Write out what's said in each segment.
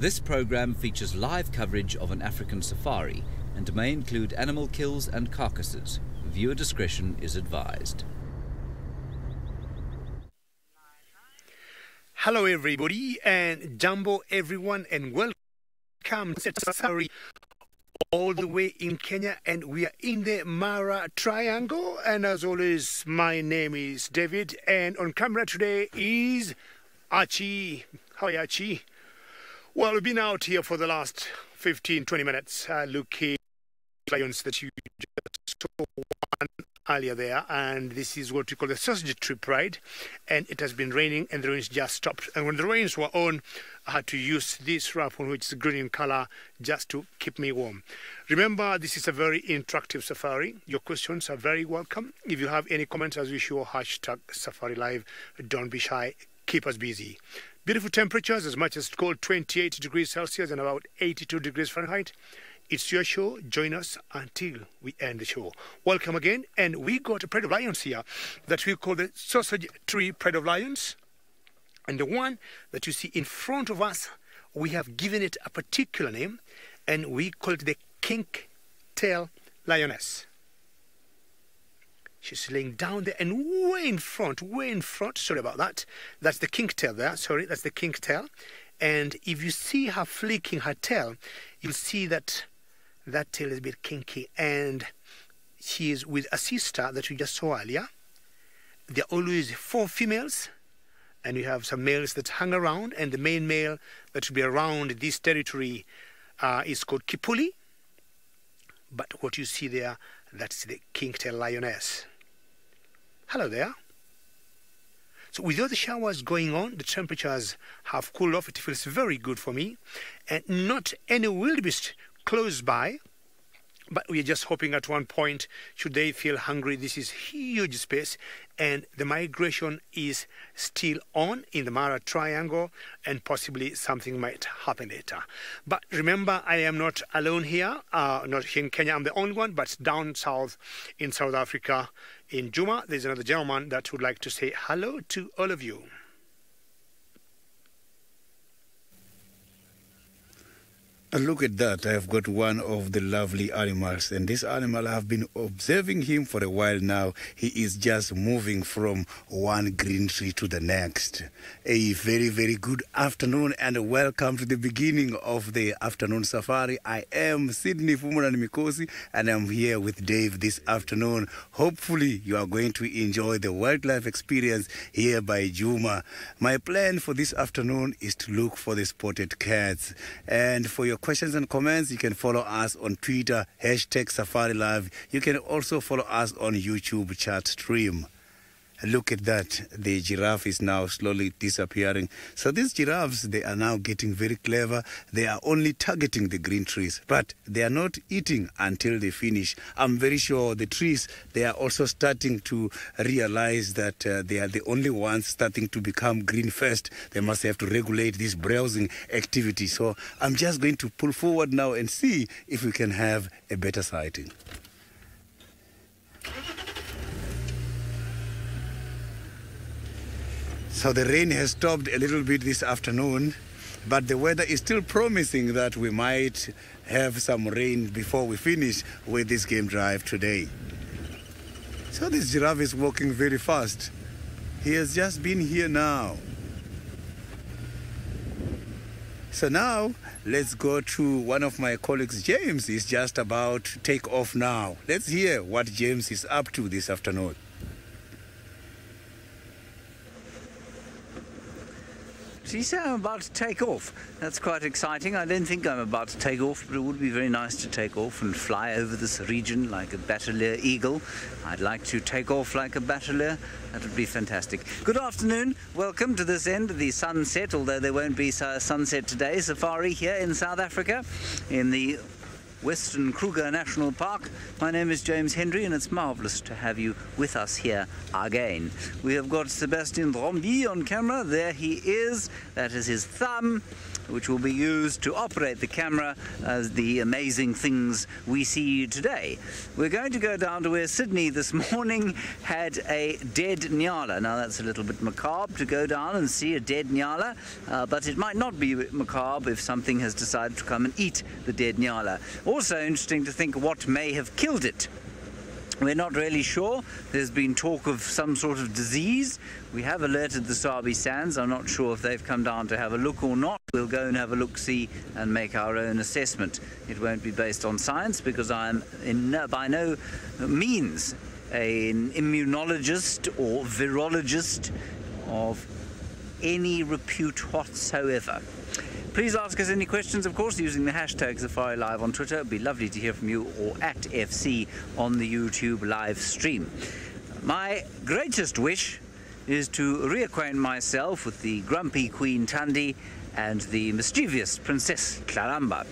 This program features live coverage of an African safari and may include animal kills and carcasses. Viewer discretion is advised. Hello, everybody, and jumbo, everyone, and welcome to Safari all the way in Kenya, and we are in the Mara Triangle. And as always, my name is David, and on camera today is Archie. Hi, Archie. Well, we've been out here for the last 15, 20 minutes uh, looking at lions that you just saw one earlier there, and this is what we call the sausage tree pride. And it has been raining, and the rains just stopped. And when the rains were on, I had to use this raffle, which is green in color, just to keep me warm. Remember, this is a very interactive safari. Your questions are very welcome. If you have any comments, as usual, hashtag Safari Live. Don't be shy. Keep us busy. Beautiful temperatures, as much as it's cold 28 degrees Celsius and about 82 degrees Fahrenheit. It's your show. Join us until we end the show. Welcome again. And we got a Pride of Lions here that we call the Sausage Tree Pride of Lions. And the one that you see in front of us, we have given it a particular name and we call it the Kink Tail Lioness. She's laying down there and way in front, way in front, sorry about that. That's the kink tail there, sorry, that's the kink tail. And if you see her flicking her tail, you'll see that that tail is a bit kinky. And she is with a sister that we just saw earlier. There are always four females, and you have some males that hang around, and the main male that will be around this territory uh, is called Kipuli. But what you see there, that's the kink tail lioness. Hello there. So with all the showers going on, the temperatures have cooled off. It feels very good for me. And not any wildebeest close by. But we are just hoping at one point, should they feel hungry, this is huge space, and the migration is still on in the Mara Triangle, and possibly something might happen later. But remember, I am not alone here, uh, not here in Kenya, I'm the only one, but down south in South Africa, in Djuma, there's another gentleman that would like to say hello to all of you. Look at that. I have got one of the lovely animals. And this animal, I have been observing him for a while now. He is just moving from one green tree to the next. A very, very good afternoon and welcome to the beginning of the afternoon safari. I am Sydney Fumuran Mikosi and I'm here with Dave this afternoon. Hopefully, you are going to enjoy the wildlife experience here by Djuma. My plan for this afternoon is to look for the spotted cats. And for your questions and comments, you can follow us on Twitter, hashtag Safari Live. You can also follow us on YouTube chat stream. Look at that. The giraffe is now slowly disappearing. So these giraffes, they are now getting very clever. They are only targeting the green trees, but they are not eating until they finish. I'm very sure the trees, they are also starting to realize that uh, they are the only ones starting to become green first. They must have to regulate this browsing activity. So I'm just going to pull forward now and see if we can have a better sighting. So the rain has stopped a little bit this afternoon, but the weather is still promising that we might have some rain before we finish with this game drive today. So this giraffe is walking very fast. He has just been here now. So now let's go to one of my colleagues, James, is just about to take off now. Let's hear what James is up to this afternoon. So you say I'm about to take off. That's quite exciting. I don't think I'm about to take off, but it would be very nice to take off and fly over this region like a Bateleur eagle. I'd like to take off like a Bateleur. That would be fantastic. Good afternoon. Welcome to this end of the sunset, although there won't be a sunset today. Safari here in South Africa in the Western Kruger National Park. My name is James Hendry and it's marvellous to have you with us here again. We have got Sebastian Rombi on camera. There he is. That is his thumb. Which will be used to operate the camera as the amazing things we see today. We're going to go down to where Sydney this morning had a dead nyala. Now that's a little bit macabre to go down and see a dead nyala, uh, but it might not be macabre if something has decided to come and eat the dead nyala. Also interesting to think what may have killed it. We're not really sure. There's been talk of some sort of disease. We have alerted the Sabi Sands. I'm not sure if they've come down to have a look or not. We'll go and have a look, see, and make our own assessment. It won't be based on science because I'm in no, by no means an immunologist or virologist of any repute whatsoever. Please ask us any questions, of course, using the hashtag Safari Live on Twitter. It'd be lovely to hear from you or at FC on the YouTube live stream. My greatest wish is to reacquaint myself with the grumpy Queen Thandi and the mischievous Princess Claramba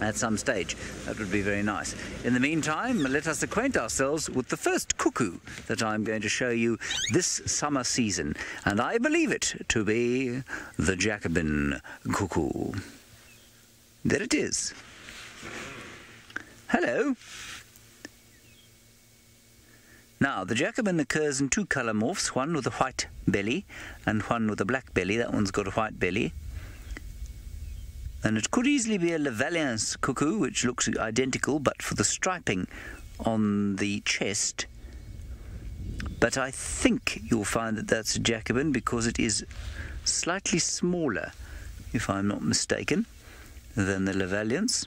at some stage. That would be very nice. In the meantime, let us acquaint ourselves with the first cuckoo that I'm going to show you this summer season, and I believe it to be the Jacobin cuckoo. There it is. Hello. Now, the Jacobin occurs in two colour morphs, one with a white belly and one with a black belly. That one's got a white belly. And it could easily be a Levaillant's cuckoo, which looks identical, but for the striping on the chest. But I think you'll find that that's a Jacobin because it is slightly smaller, if I'm not mistaken, than the Levaillant's.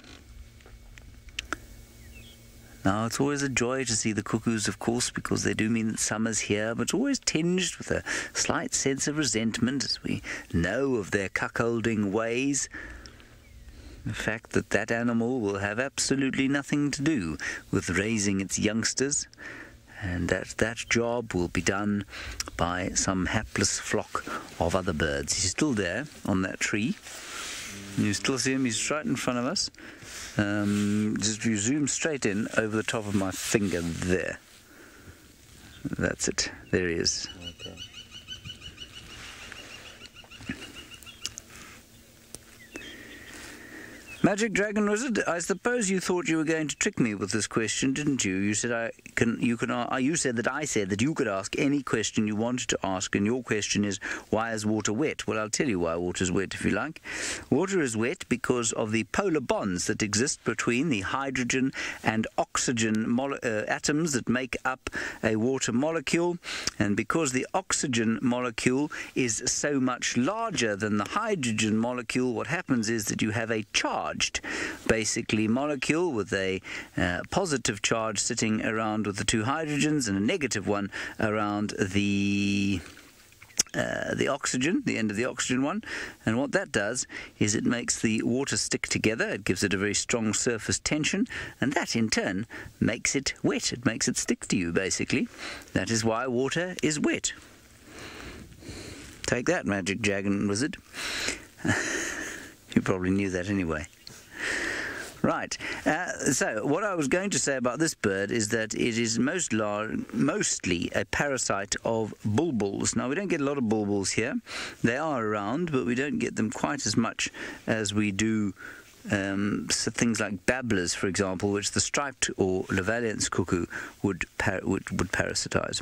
Now, it's always a joy to see the cuckoos, of course, because they do mean that summer's here, but it's always tinged with a slight sense of resentment as we know of their cuckolding ways. The fact that that animal will have absolutely nothing to do with raising its youngsters, and that that job will be done by some hapless flock of other birds. He's still there on that tree. You still see him, he's right in front of us. Um, just you zoom straight in over the top of my finger there. That's it. There he is. Okay. Magic Dragon Wizard, I suppose you thought you were going to trick me with this question, didn't you? You said I can. You can. Uh, you said that I said that you could ask any question you wanted to ask, and your question is, why is water wet? Well, I'll tell you why water is wet if you like. Water is wet because of the polar bonds that exist between the hydrogen and oxygen uh, atoms that make up a water molecule, and because the oxygen molecule is so much larger than the hydrogen molecule, what happens is that you have a charged, basically, molecule with a uh, positive charge sitting around with the two hydrogens and a negative one around the. Uh, the oxygen, the end of the oxygen one, and what that does is it makes the water stick together. It gives it a very strong surface tension, and that in turn makes it wet. It makes it stick to you, basically. That is why water is wet. Take that, Magic Dragon Wizard. you probably knew that anyway. Right. Uh, so, what I was going to say about this bird is that it is most lar- mostly a parasite of bulbuls. Now, we don't get a lot of bulbuls here. They are around, but we don't get them quite as much as we do. Um, so things like babblers, for example, which the striped or Levaillant's cuckoo would par- would, would parasitize.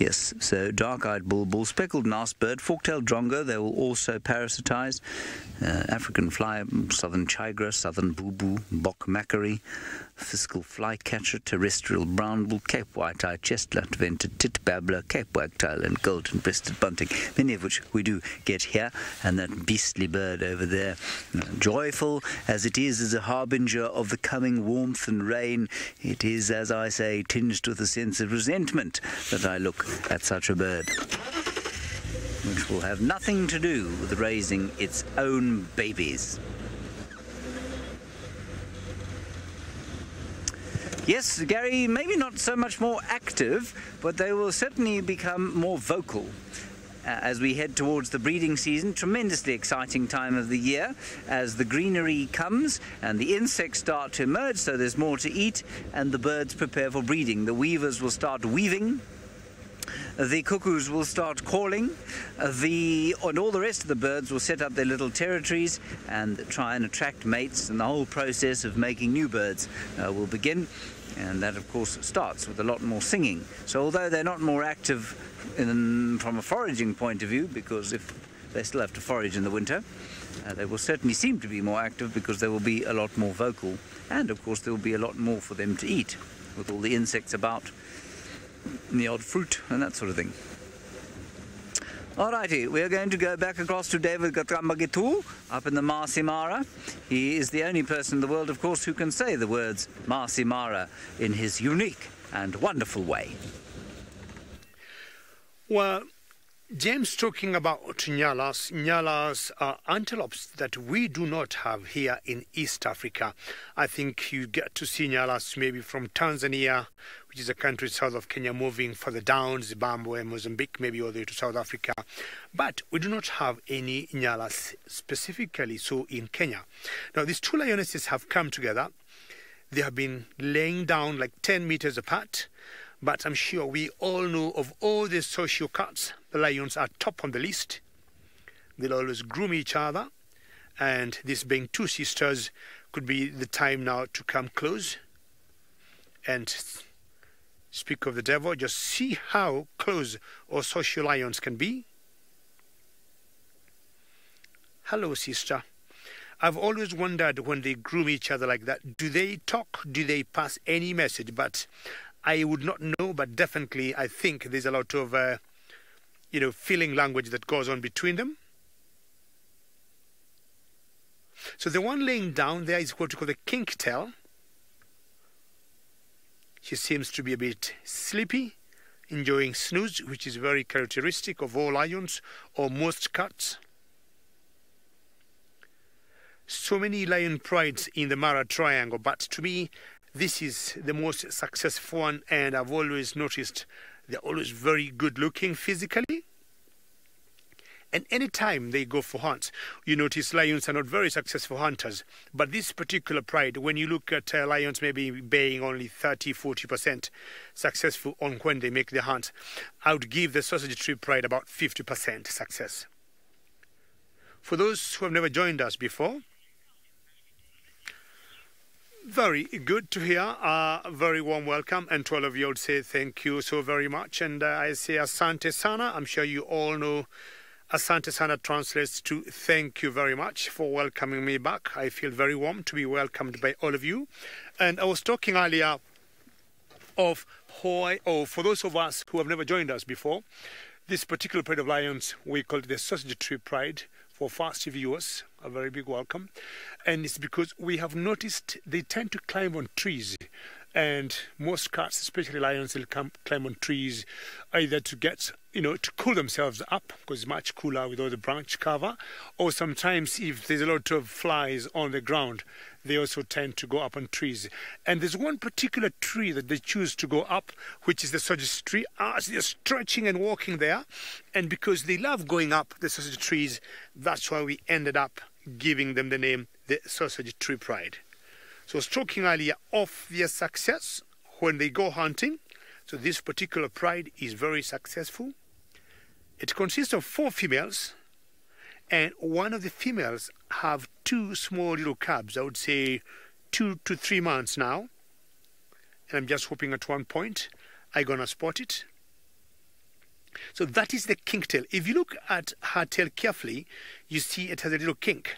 Yes, so dark-eyed bulbul, speckled bird, fork-tailed drongo, they will also parasitize. Uh, African fly, southern tchagra, southern boubou, bok macquarie, fiscal flycatcher, terrestrial brownbul, Cape white-eyed chestnut, vented tit babbler, Cape wagtail, and golden-breasted bunting, many of which we do get here. And that beastly bird over there, uh, joyful as it is as a harbinger of the coming warmth and rain, it is, as I say, tinged with a sense of resentment that I look at such a bird which will have nothing to do with raising its own babies. Yes, Gary, maybe not so much more active, but they will certainly become more vocal. Uh, as we head towards the breeding season, tremendously exciting time of the year as the greenery comes and the insects start to emerge, so there's more to eat, and the birds prepare for breeding. The weavers will start weaving, the cuckoos will start calling. The and all the rest of the birds will set up their little territories and try and attract mates. And the whole process of making new birds uh, will begin. And that, of course, starts with a lot more singing. So although they're not more active in, from a foraging point of view, because if they still have to forage in the winter, uh, they will certainly seem to be more active because they will be a lot more vocal. And of course, there will be a lot more for them to eat with all the insects about, and the odd fruit, and that sort of thing. Alrighty, we're going to go back across to David Gatambagitu up in the Masai Mara. He is the only person in the world, of course, who can say the words Masai Mara in his unique and wonderful way. Well, James talking about nyalas. Nyalas are antelopes that we do not have here in East Africa. I think you get to see nyalas maybe from Tanzania, which is a country south of Kenya, moving further down, Zimbabwe, Mozambique, maybe all the way to South Africa. But we do not have any nyalas specifically so in Kenya. Now, these two lionesses have come together. They have been laying down like 10 meters apart. But I'm sure we all know of all the social cuts, the lions are top on the list. They'll always groom each other. And this being two sisters could be the time now to come close and speak of the devil. Just see how close our social lions can be. Hello, sister. I've always wondered when they groom each other like that, do they talk? Do they pass any message? But I would not know, but definitely I think there's a lot of, uh, you know, feeling language that goes on between them. So the one laying down there is what we call the kink tail. She seems to be a bit sleepy, enjoying snooze, which is very characteristic of all lions or most cats. So many lion prides in the Mara Triangle, but to me, this is the most successful one, and I've always noticed they're always very good looking physically. And anytime they go for hunts, you notice lions are not very successful hunters. But this particular pride, when you look at uh, lions maybe being only 30 40% successful on when they make the hunt, I would give the sausage tree pride about 50% success. For those who have never joined us before, very good to hear. Uh, very warm welcome. And to all of you, I would say thank you so very much. And uh, I say Asante Sana. I'm sure you all know Asante Sana translates to thank you very much for welcoming me back. I feel very warm to be welcomed by all of you. And I was talking earlier of how, oh, for those of us who have never joined us before, this particular Pride of Lions, we call it the Sausage Tree Pride for fast viewers, a very big welcome. And it's because we have noticed they tend to climb on trees. And most cats, especially lions, will come, climb on trees either to get, you know, to cool themselves up because it's much cooler with all the branch cover, or sometimes if there's a lot of flies on the ground, they also tend to go up on trees. And there's one particular tree that they choose to go up, which is the sausage tree, ah, as they're stretching and walking there. And because they love going up the sausage trees, that's why we ended up giving them the name the sausage tree pride. So, talking earlier of their success when they go hunting. So, this particular pride is very successful. It consists of four females and one of the females have two small little cubs. I would say two to three months now. And I'm just hoping at one point I'm gonna spot it. So that is the kink tail. If you look at her tail carefully, you see it has a little kink.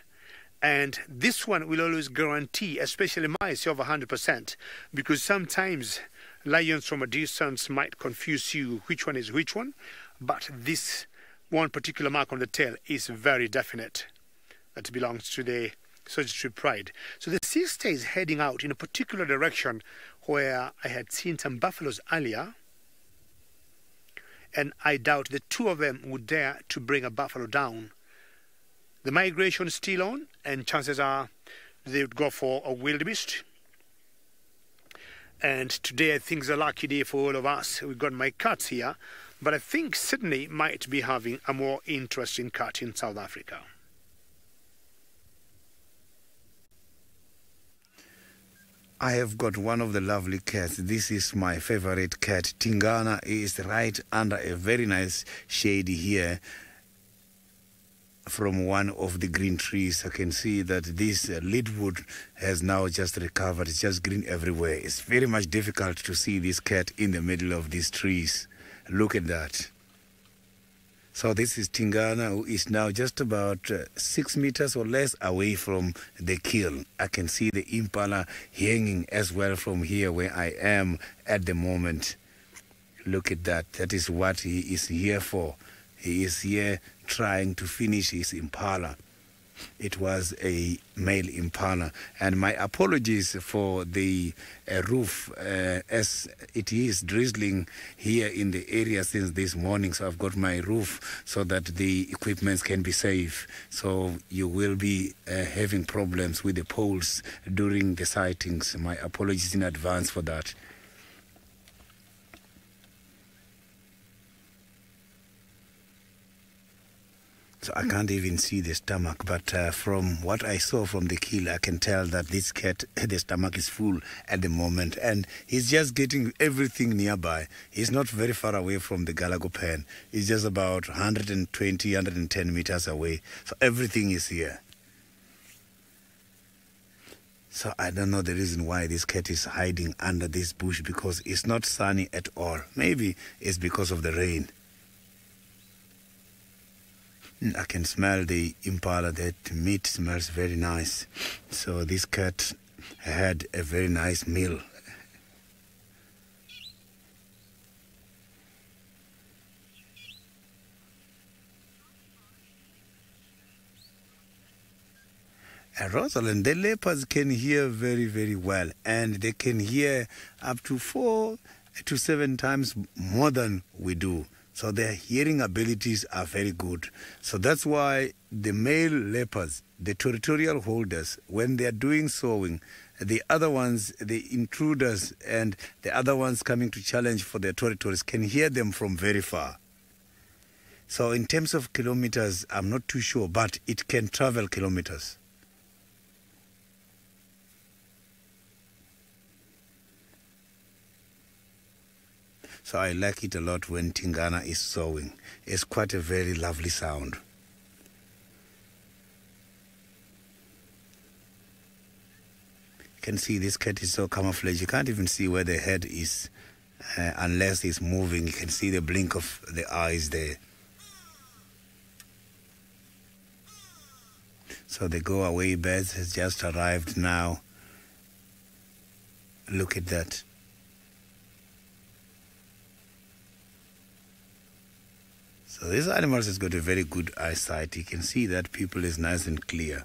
And this one will always guarantee, especially mice, over 100%, because sometimes lions from a distance might confuse you which one is which one, but this one particular mark on the tail is very definite that belongs to the Sausage Pride. So the sister is heading out in a particular direction where I had seen some buffaloes earlier, and I doubt the two of them would dare to bring a buffalo down. The migration is still on, and chances are they would go for a wildebeest. And today I think is a lucky day for all of us. We've got my cats here but I think Sydney might be having a more interesting cut in South Africa. I have got one of the lovely cats. This is my favorite cat. Tingana is right under a very nice shade here from one of the green trees. I can see that this leadwood has now just recovered. It's just green everywhere. It's very much difficult to see this cat in the middle of these trees. Look at that. So this is Tingana, who is now just about uh, six meters or less away from the kill. I can see the impala hanging as well from here where I am at the moment. Look at that. That is what he is here for. He is here trying to finish his impala. It was a male impala. And my apologies for the uh, roof uh, as it is drizzling here in the area since this morning. So I've got my roof so that the equipments can be safe. So you will be uh, having problems with the poles during the sightings. My apologies in advance for that. So I can't even see the stomach, but uh, from what I saw from the kill, I can tell that this cat, the stomach is full at the moment, and he's just getting everything nearby. He's not very far away from the Galago pen. He's just about 120, 110 meters away. So everything is here. So I don't know the reason why this cat is hiding under this bush because it's not sunny at all. Maybe it's because of the rain. I can smell the impala. That meat smells very nice. So this cat had a very nice meal. And Rosalind, the leopards can hear very, very well, and they can hear up to four to seven times more than we do. So their hearing abilities are very good. So that's why the male leopards, the territorial holders, when they are doing sowing, the other ones, the intruders, and the other ones coming to challenge for their territories can hear them from very far. So, in terms of kilometers, I'm not too sure, but it can travel kilometers. So I like it a lot when Tingana is sowing. It's quite a very lovely sound. You can see this cat is so camouflaged. You can't even see where the head is uh, unless it's moving. You can see the blink of the eyes there. So the go away birds has just arrived now. Look at that. So this animal has got a very good eyesight. You can see that pupil is nice and clear.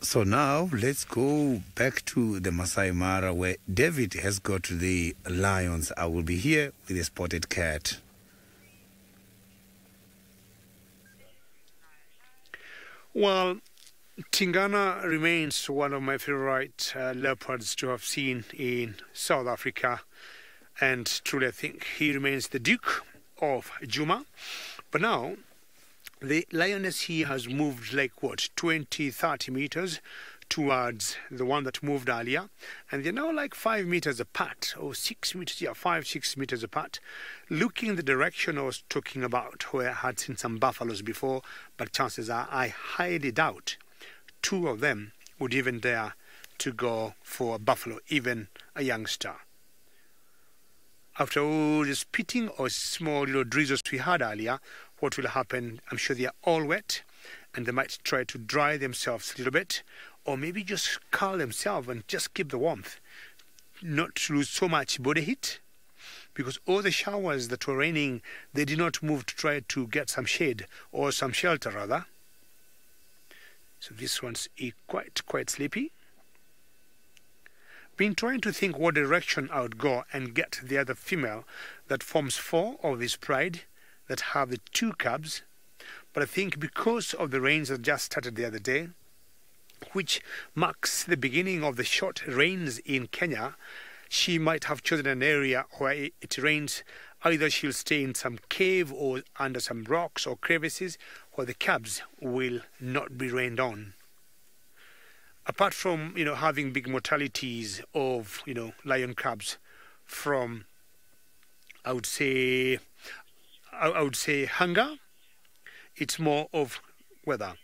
So now let's go back to the Masai Mara where David has got the lions. I will be here with a spotted cat. Well, Tingana remains one of my favorite uh, leopards to have seen in South Africa, and truly I think he remains the Duke of Djuma. But now, the lioness here has moved like what 20, 30 meters towards the one that moved earlier, and they're now like five meters apart, or six meters, yeah, five, six meters apart, looking in the direction I was talking about, where I had seen some buffaloes before, but chances are I highly doubt two of them would even dare to go for a buffalo, even a youngster. After all the spitting or small little drizzles we had earlier, what will happen? I'm sure they are all wet and they might try to dry themselves a little bit or maybe just curl themselves and just keep the warmth, not to lose so much body heat because all the showers that were raining, they did not move to try to get some shade or some shelter rather. So this one's eh, quite, quite sleepy. Been trying to think what direction I would go and get the other female that forms four of this pride that have the two cubs. But I think because of the rains that just started the other day, which marks the beginning of the short rains in Kenya, she might have chosen an area where it rains Either she'll stay in some cave or under some rocks or crevices where the cubs will not be rained on. Apart from you know having big mortalities of you know lion cubs from I would say I, I would say hunger, it's more of weather.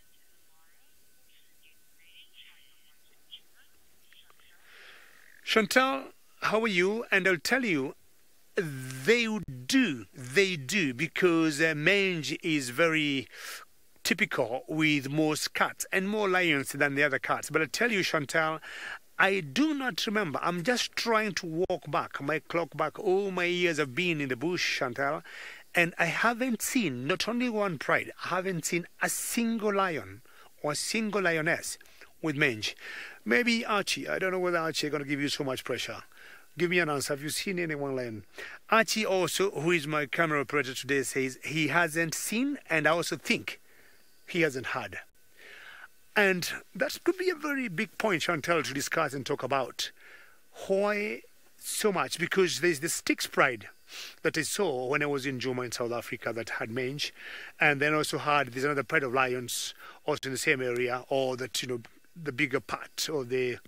Chantal, how are you? And I'll tell you, they do, they do, because uh, mange is very typical with most cats and more lions than the other cats. But I tell you, Chantal, I do not remember. I'm just trying to walk back, my clock back, all my years of being in the bush, Chantal, and I haven't seen not only one pride, I haven't seen a single lion or a single lioness with mange. Maybe Archie. I don't know whether Archie is going to give you so much pressure. Give me an answer. Have you seen anyone lion? Archie also, who is my camera operator today, says he hasn't seen, and I also think he hasn't had. And that could be a very big point, Chantal, to discuss and talk about. Why so much? Because there's the Styx pride that I saw when I was in Djuma in South Africa that had mange, and then also had there's another pride of lions also in the same area, or that you know the bigger part of the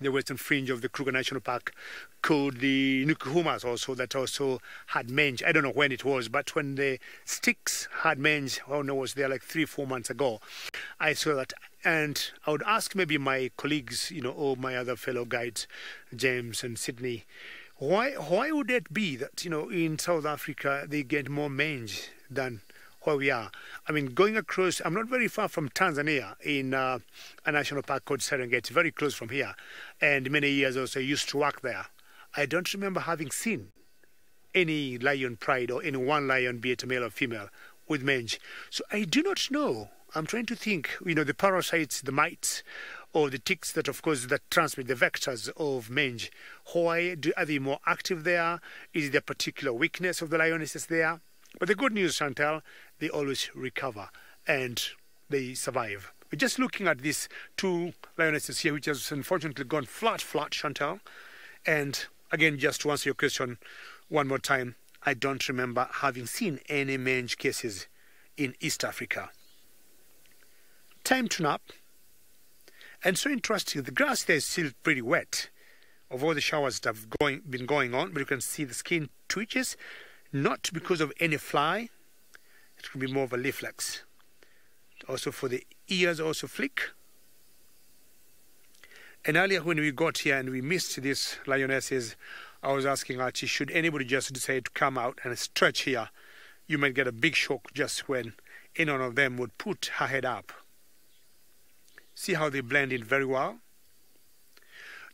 the western fringe of the Kruger National Park called the Nkuhumas also that also had mange. I don't know when it was, but when the Styx had mange, oh no, was there like three, four months ago, I saw that. And I would ask maybe my colleagues, you know, or my other fellow guides, James and Sydney, why why would it be that, you know, in South Africa they get more mange than where we are. I mean, going across, I'm not very far from Tanzania in uh, a national park called Serengeti, very close from here. And many years also I used to work there. I don't remember having seen any lion pride or any one lion, be it male or female, with mange. So I do not know. I'm trying to think, you know, the parasites, the mites, or the ticks that, of course, that transmit the vectors of mange. Why do, are they more active there? Is there a particular weakness of the lionesses there? But the good news, Chantal, they always recover and they survive. But just looking at these two lionesses here, which has unfortunately gone flat, flat, Chantal. And again, just to answer your question one more time, I don't remember having seen any mange cases in East Africa. Time to nap. And so interesting, the grass there is still pretty wet of all the showers that have going, been going on, but you can see the skin twitches not because of any fly. It could be more of a reflex. Also for the ears, also flick. And earlier when we got here and we missed these lionesses, I was asking Archie, should anybody just decide to come out and stretch here, you might get a big shock just when any one of them would put her head up. See how they blend in very well?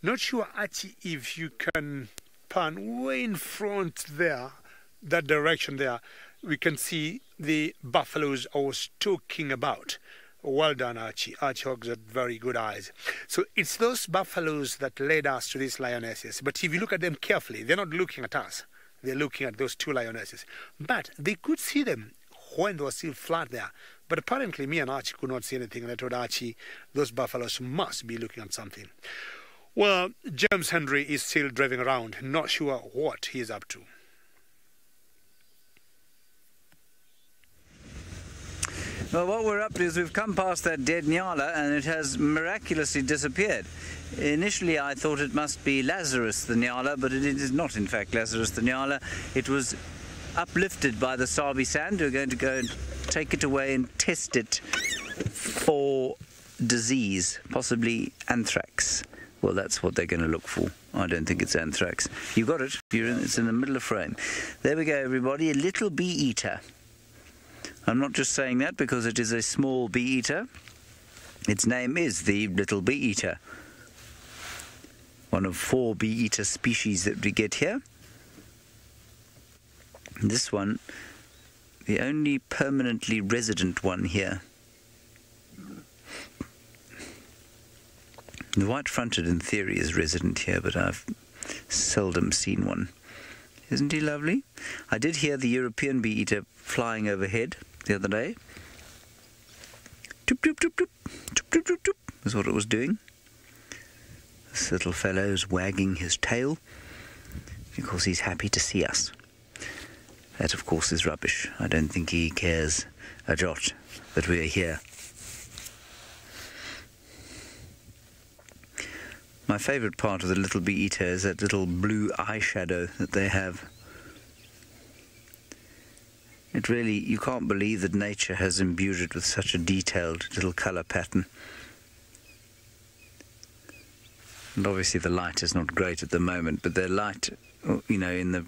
Not sure, Archie, if you can pan way in front there that direction there, we can see the buffaloes I was talking about. Well done, Archie. Archie has got very good eyes. So it's those buffaloes that led us to these lionesses. But if you look at them carefully, they're not looking at us. They're looking at those two lionesses. But they could see them when they were still flat there. But apparently, me and Archie could not see anything. And I told Archie, those buffaloes must be looking at something. Well, James Hendry is still driving around, not sure what he's up to. Well, what we're up to is we've come past that dead Nyala and it has miraculously disappeared. Initially, I thought it must be Lazarus the Nyala, but it is not, in fact, Lazarus the Nyala. It was uplifted by the Sabi sand. We're going to go and take it away and test it for disease, possibly anthrax. Well, that's what they're going to look for. I don't think it's anthrax. You got it. In, it's in the middle of frame. There we go, everybody. A little bee eater. I'm not just saying that because it is a small bee eater. Its name is the little bee eater, one of four bee eater species that we get here. This one, the only permanently resident one here. The white-fronted, in theory, is resident here, but I've seldom seen one. Isn't he lovely? I did hear the European bee eater flying overhead the other day. Toop, toop, toop, toop, toop, toop, toop, toop, is what it was doing. This little fellow's wagging his tail because he's happy to see us. That, of course, is rubbish. I don't think he cares a jot that we are here. My favourite part of the little bee eater is that little blue eyeshadow that they have. It really, you can't believe that nature has imbued it with such a detailed little colour pattern. And obviously the light is not great at the moment, but their light, you know, in the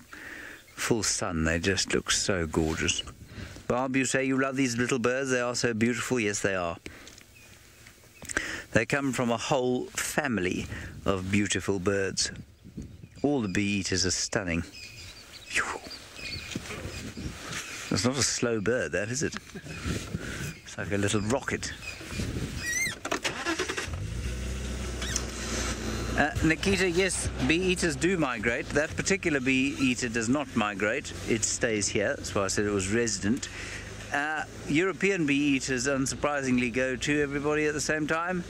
full sun, they just look so gorgeous. Barb, you say you love these little birds? They are so beautiful. Yes, they are. They come from a whole family of beautiful birds. All the bee eaters are stunning. It's not a slow bird, that is it? It's like a little rocket. Uh, Nikita, yes, bee eaters do migrate. That particular bee eater does not migrate. It stays here. That's why I said it was resident. Uh, European bee eaters, unsurprisingly, go to everybody at the same time.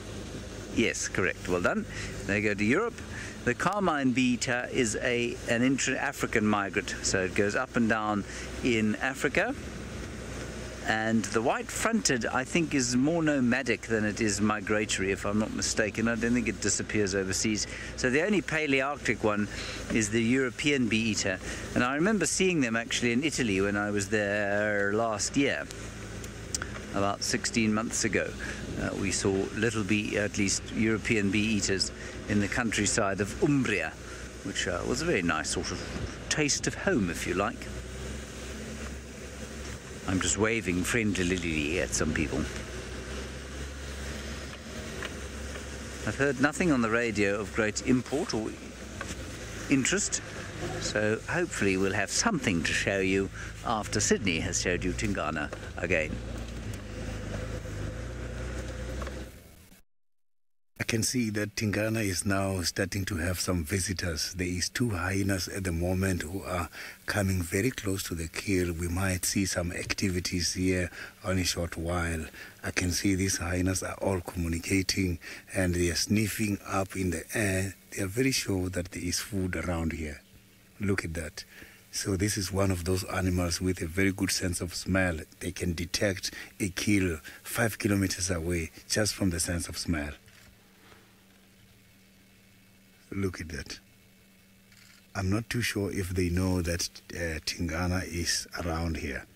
Yes, correct. Well done. They go to Europe. The carmine bee eater is a an intra-African migrant, so it goes up and down in Africa. And the white-fronted, I think, is more nomadic than it is migratory, if I'm not mistaken. I don't think it disappears overseas. So the only Palearctic one is the European bee eater. And I remember seeing them actually in Italy when I was there last year, about 16 months ago. Uh, we saw little bee, at least European bee eaters, in the countryside of Umbria, which uh, was a very nice sort of taste of home, if you like. I'm just waving friendlily at some people. I've heard nothing on the radio of great import or interest, so hopefully we'll have something to show you after Sydney has showed you Tingana again. I can see that Tingana is now starting to have some visitors. There is two hyenas at the moment who are coming very close to the kill. We might see some activities here on a short while. I can see these hyenas are all communicating and they are sniffing up in the air. They are very sure that there is food around here. Look at that. So this is one of those animals with a very good sense of smell. They can detect a kill five kilometers away just from the sense of smell. Look at that. I'm not too sure if they know that uh, Tingana is around here.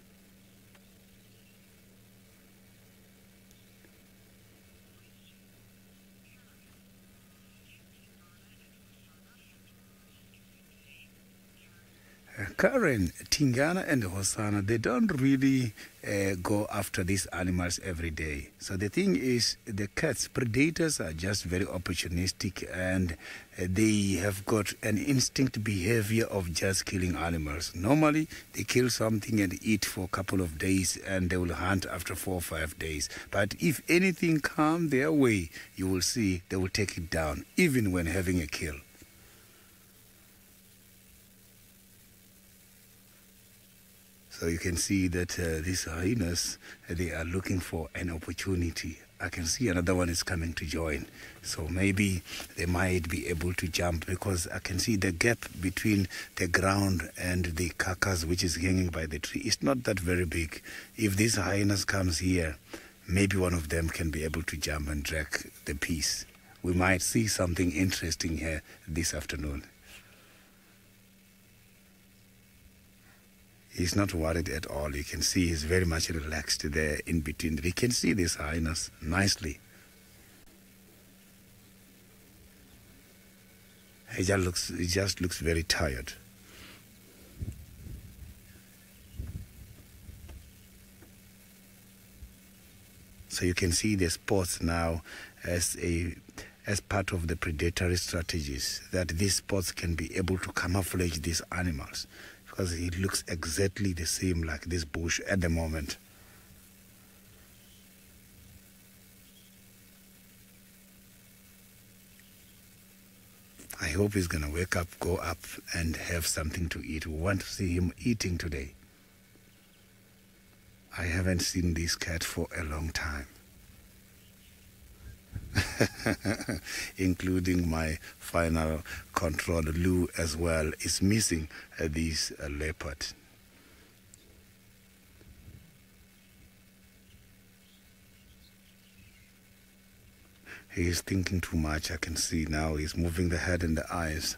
Uh, Karen, Tingana and Hosanna, they don't really uh, go after these animals every day. So the thing is, the cats, predators are just very opportunistic and uh, they have got an instinct behavior of just killing animals. Normally, they kill something and eat for a couple of days and they will hunt after four or five days. But if anything comes their way, you will see they will take it down, even when having a kill. So you can see that uh, these hyenas, they are looking for an opportunity. I can see another one is coming to join. So maybe they might be able to jump because I can see the gap between the ground and the carcass which is hanging by the tree. It's not that very big. If this hyenas comes here, maybe one of them can be able to jump and drag the piece. We might see something interesting here this afternoon. He's not worried at all. You can see he's very much relaxed there in between. We can see this highness nicely. He just looks, he just looks very tired. So you can see the spots now as a as part of the predatory strategies that these spots can be able to camouflage these animals because it looks exactly the same like this bush at the moment. I hope he's going to wake up, go up, and have something to eat. We want to see him eating today. I haven't seen this cat for a long time. including my final control Lou as well, is missing uh, this uh, leopard. He is thinking too much, I can see now. He's moving the head and the eyes.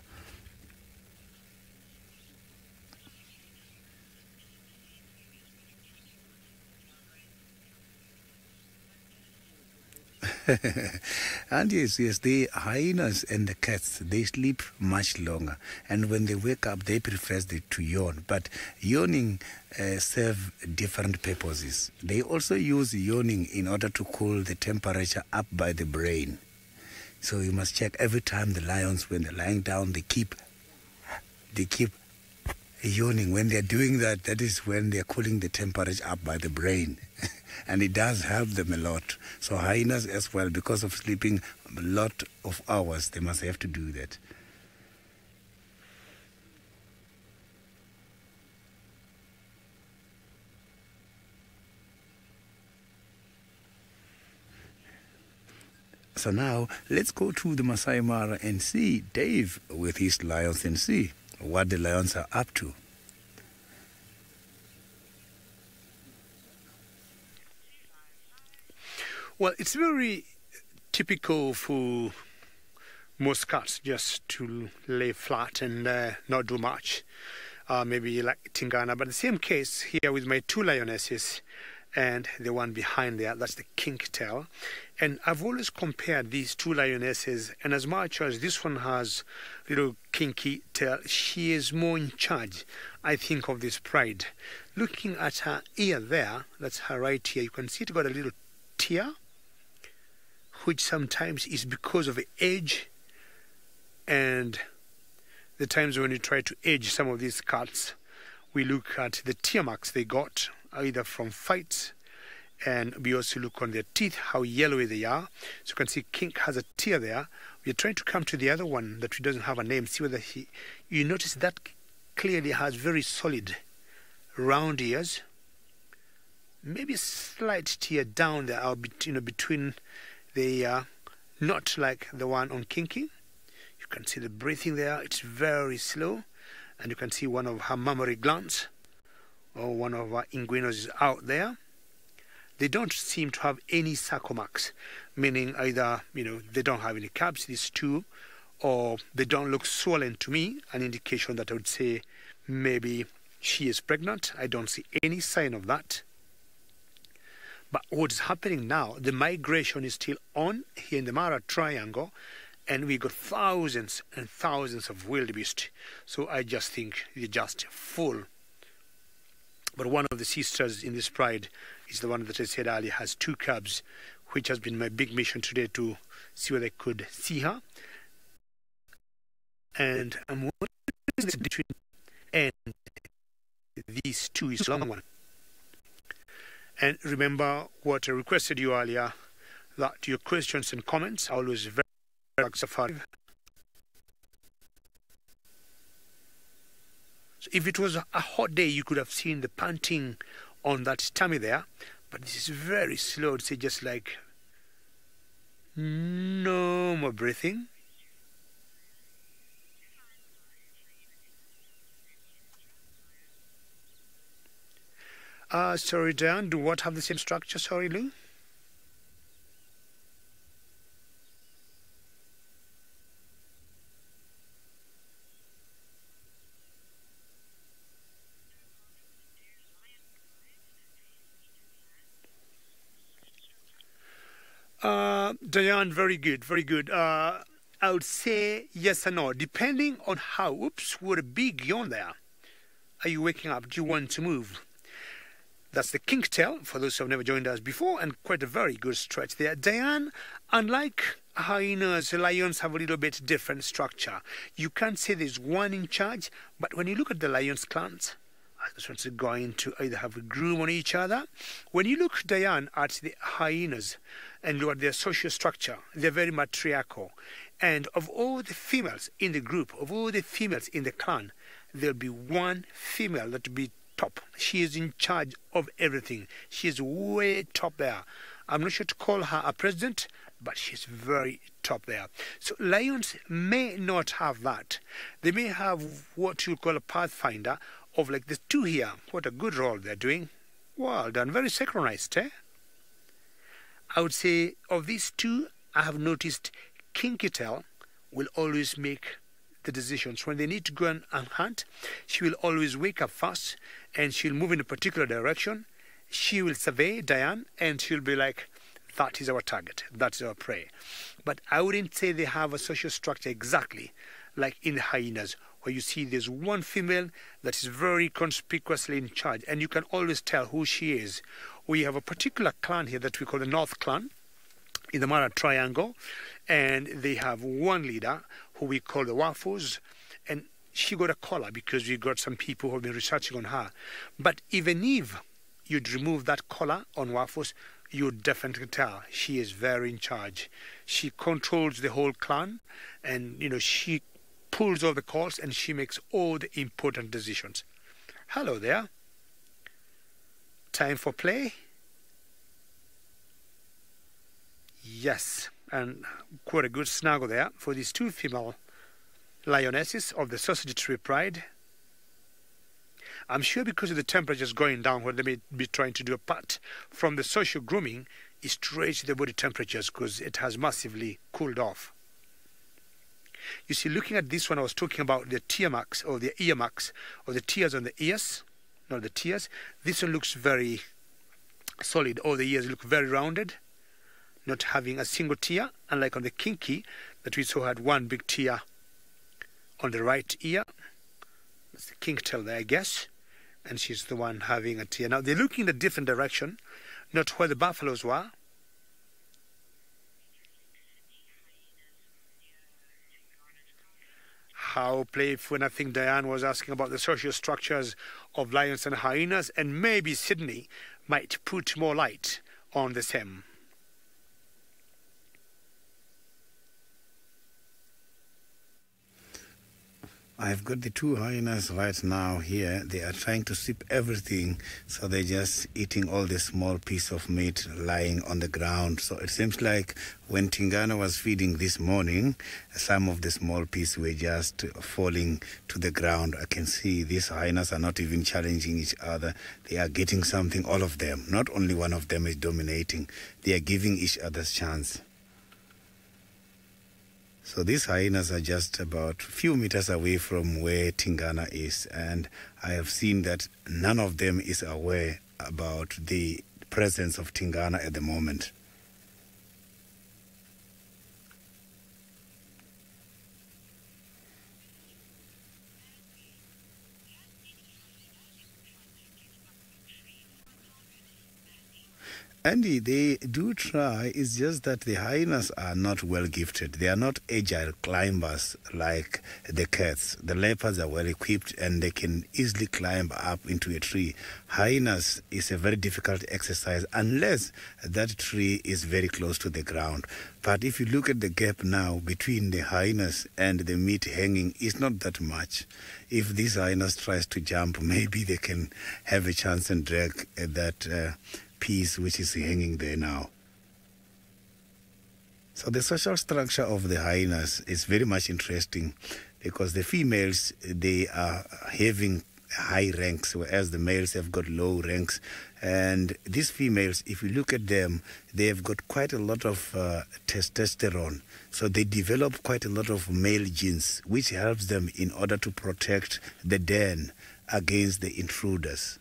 and yes, yes, the hyenas and the cats, they sleep much longer. And when they wake up, they prefer to yawn. But yawning uh, serve different purposes. They also use yawning in order to cool the temperature up by the brain. So you must check every time the lions, when they're lying down, they keep, they keep yawning. When they're doing that, that is when they're cooling the temperature up by the brain. And it does help them a lot. So hyenas as well, because of sleeping a lot of hours, they must have to do that. So now let's go to the Maasai Mara and see Dave with his lions and see what the lions are up to. Well, it's very typical for most cats just to lay flat and uh, not do much. Uh, maybe like Tingana, but the same case here with my two lionesses and the one behind there, that's the kink tail. And I've always compared these two lionesses, and as much as this one has little kinky tail, she is more in charge, I think, of this pride. Looking at her ear there, that's her right ear, you can see it got a little tear which sometimes is because of age and the times when you try to age some of these cats, we look at the tear marks they got either from fights and we also look on their teeth how yellowy they are. So you can see kink has a tear there. We're trying to come to the other one that doesn't have a name see whether he you notice that clearly has very solid round ears. Maybe a slight tear down there you know between they are not like the one on Kinky. You can see the breathing there, it's very slow. And you can see one of her mammary glands or one of her inguinals is out there. They don't seem to have any sarcomarks, meaning either, you know, they don't have any caps, these two, or they don't look swollen to me, an indication that I would say maybe she is pregnant. I don't see any sign of that. But what's happening now, the migration is still on here in the Mara Triangle, and we got thousands and thousands of wildebeest. So I just think they're just full. But one of the sisters in this pride is the one that I said earlier has two cubs, which has been my big mission today to see whether I could see her. And I'm wondering between and these two is long one. And remember what I requested you earlier that your questions and comments are always very, very safari. So if it was a hot day, you could have seen the panting on that tummy there, but this is very slow. It's just like no more breathing. Uh, sorry, Dan, do what have the same structure? Sorry, Lou? Uh, Diane, very good, very good. Uh, I would say yes or no, depending on how, oops, what a big yawn there. Are you waking up? Do you want to move? That's the kink tail, for those who have never joined us before, and quite a very good stretch there. Diane, unlike hyenas, lions have a little bit different structure. You can't say there's one in charge, but when you look at the lion's clans, those ones are going to either have a groom on each other. When you look, Diane, at the hyenas and look at their social structure, they're very matriarchal. And of all the females in the group, of all the females in the clan, there'll be one female that will be top. She is in charge of everything. She is way top there. I'm not sure to call her a president, but she's very top there. So lions may not have that. They may have what you call a pathfinder of like the two here. What a good role they're doing. Well done. Very synchronized, eh? I would say of these two, I have noticed Kinky Tail will always make the decisions. When they need to go and, and hunt, she will always wake up fast and she'll move in a particular direction. She will survey Diane and she'll be like, that is our target, that is our prey. But I wouldn't say they have a social structure exactly like in hyenas, where you see there's one female that is very conspicuously in charge, and you can always tell who she is. We have a particular clan here that we call the North Clan in the Mara Triangle, and they have one leader who we call the Wafus, and she got a collar because we got some people who have been researching on her. But even if you'd remove that collar on Wafus, you'd definitely tell she is very in charge. She controls the whole clan, and you know she pulls all the calls and she makes all the important decisions. Hello there. Time for play? Yes, and quite a good snuggle there for these two female lionesses of the Sausage Tree Pride. I'm sure because of the temperatures going down, what they may be trying to do apart from the social grooming is to raise the body temperatures because it has massively cooled off. You see, looking at this one, I was talking about the tear marks or the ear marks or the tears on the ears, not the tears. This one looks very solid. All the ears look very rounded, not having a single tear, unlike on the kinky that we saw had one big tear on the right ear. That's the kink tail there, I guess. And she's the one having a tear. Now they're looking in a different direction, not where the buffaloes were. how playful, and I think Diane was asking about the social structures of lions and hyenas, and maybe Sydney might put more light on the same. I've got the two hyenas right now here. They are trying to sip everything, so they're just eating all the small piece of meat lying on the ground. So it seems like when Tingana was feeding this morning, some of the small pieces were just falling to the ground. I can see these hyenas are not even challenging each other. They are getting something, all of them. Not only one of them is dominating, they are giving each other's chance. So these hyenas are just about a few meters away from where Tingana is, and I have seen that none of them is aware about the presence of Tingana at the moment. Andy, they do try. It's just that the hyenas are not well gifted. They are not agile climbers like the cats. The leopards are well equipped and they can easily climb up into a tree. Hyenas is a very difficult exercise unless that tree is very close to the ground. But if you look at the gap now between the hyenas and the meat hanging, it's not that much. If this hyenas tries to jump, maybe they can have a chance and drag that. Uh, piece which is hanging there now. So the social structure of the hyenas is very much interesting because the females they are having high ranks whereas the males have got low ranks. And these females if you look at them they have got quite a lot of uh, testosterone. So they develop quite a lot of male genes which helps them in order to protect the den against the intruders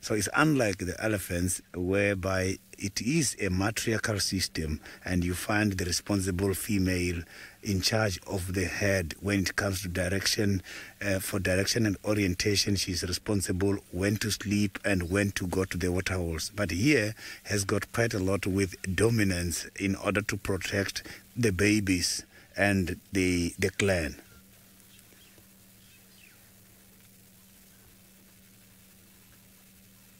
so it's unlike the elephants, whereby it is a matriarchal system, and you find the responsible female in charge of the herd when it comes to direction. Uh, for direction and orientation, she's responsible when to sleep and when to go to the water holes. But here has got quite a lot with dominance in order to protect the babies and the the clan.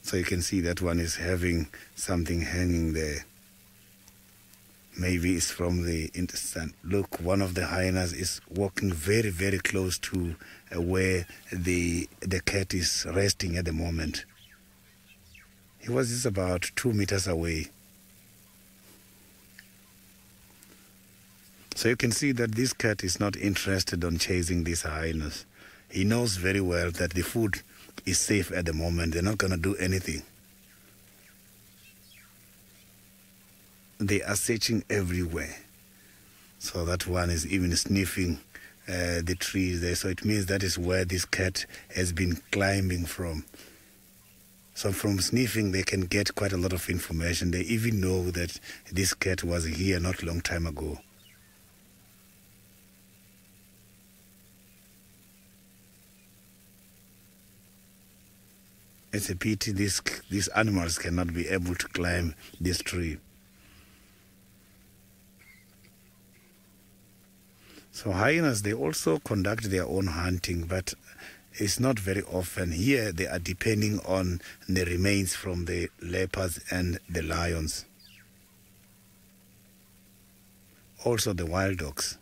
So you can see that one is having something hanging there. Maybe it's from the intestine. Look, one of the hyenas is walking very, very close to uh, where the the cat is resting at the moment. He was just about two meters away. So you can see that this cat is not interested on chasing these hyenas. He knows very well that the food is safe at the moment. They're not going to do anything. they are searching everywhere. So that one is even sniffing uh, the trees there. So it means that is where this cat has been climbing from. So from sniffing, they can get quite a lot of information. They even know that this cat was here not long time ago. It's a pity these these animals cannot be able to climb this tree. So hyenas they also conduct their own hunting, but it's not very often. Here they are depending on the remains from the leopards and the lions. Also the wild dogs.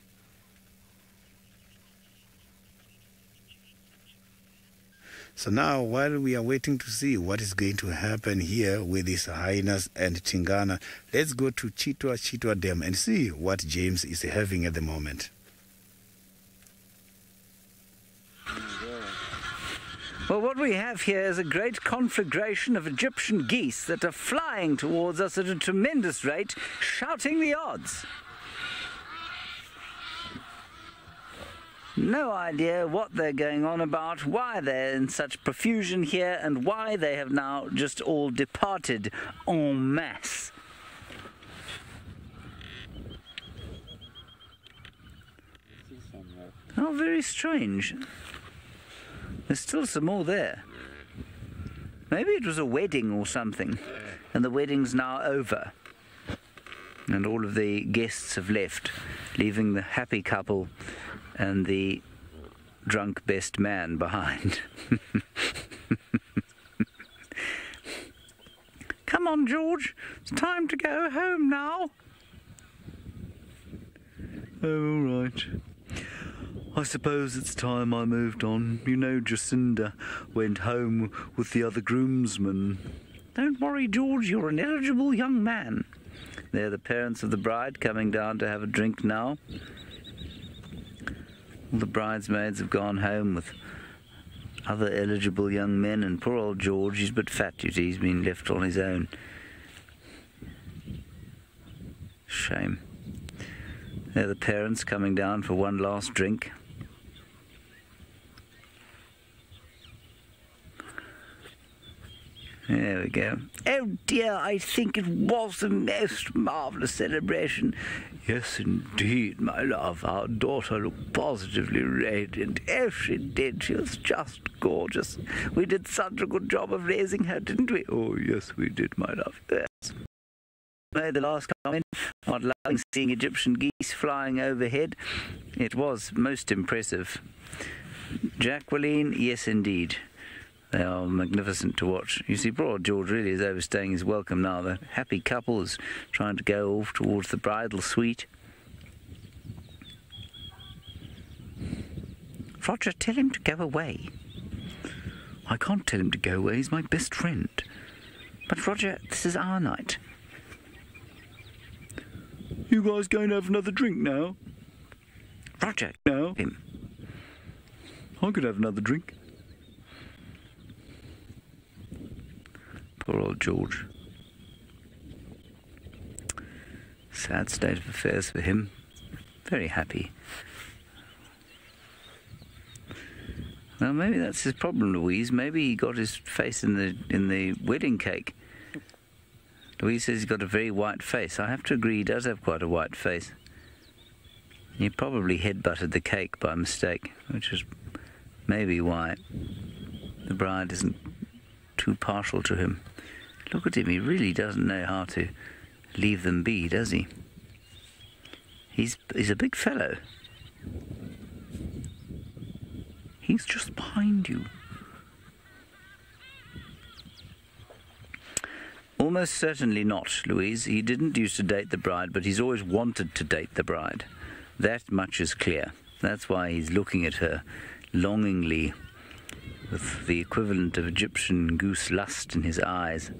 So now, while we are waiting to see what is going to happen here with His Highness and Tingana, let's go to Chitwa Chitwa Dam and see what James is having at the moment. Well, what we have here is a great conflagration of Egyptian geese that are flying towards us at a tremendous rate, shouting the odds. No idea what they're going on about, why they're in such profusion here, and why they have now just all departed en masse. Oh, very strange. There's still some more there. Maybe it was a wedding or something, and the wedding's now over. And all of the guests have left, leaving the happy couple and the drunk best man behind. Come on, George. It's time to go home now. Oh, all right. I suppose it's time I moved on. You know, Jacinda went home with the other groomsmen. Don't worry, George, you're an eligible young man. They're the parents of the bride coming down to have a drink now. All the bridesmaids have gone home with other eligible young men, and poor old George, he's but fat, you see, he's been left on his own. Shame. They're the parents coming down for one last drink. There we go. Oh dear, I think it was the most marvellous celebration. Yes, indeed, my love. Our daughter looked positively radiant. Oh, she did. She was just gorgeous. We did such a good job of raising her, didn't we? Oh, yes, we did, my love. Yes. Made the last comment on loving seeing Egyptian geese flying overhead. It was most impressive. Jacqueline, yes, indeed. They are magnificent to watch. You see, poor George really is overstaying his welcome now. The happy couple is trying to go off towards the bridal suite. Roger, tell him to go away. I can't tell him to go away. He's my best friend. But Roger, this is our night. You guys going to have another drink now? Roger, no. Him. I could have another drink. Poor old George. Sad state of affairs for him. Very happy. Well, maybe that's his problem, Louise. Maybe he got his face in the in the wedding cake. Louise says he's got a very white face. I have to agree, he does have quite a white face. He probably head-butted the cake by mistake, which is maybe why the bride isn't too partial to him. Look at him, he really doesn't know how to leave them be, does he? He's, he's a big fellow. He's just behind you. Almost certainly not, Louise. He didn't used to date the bride, but he's always wanted to date the bride. That much is clear. That's why he's looking at her longingly with the equivalent of Egyptian goose lust in his eyes.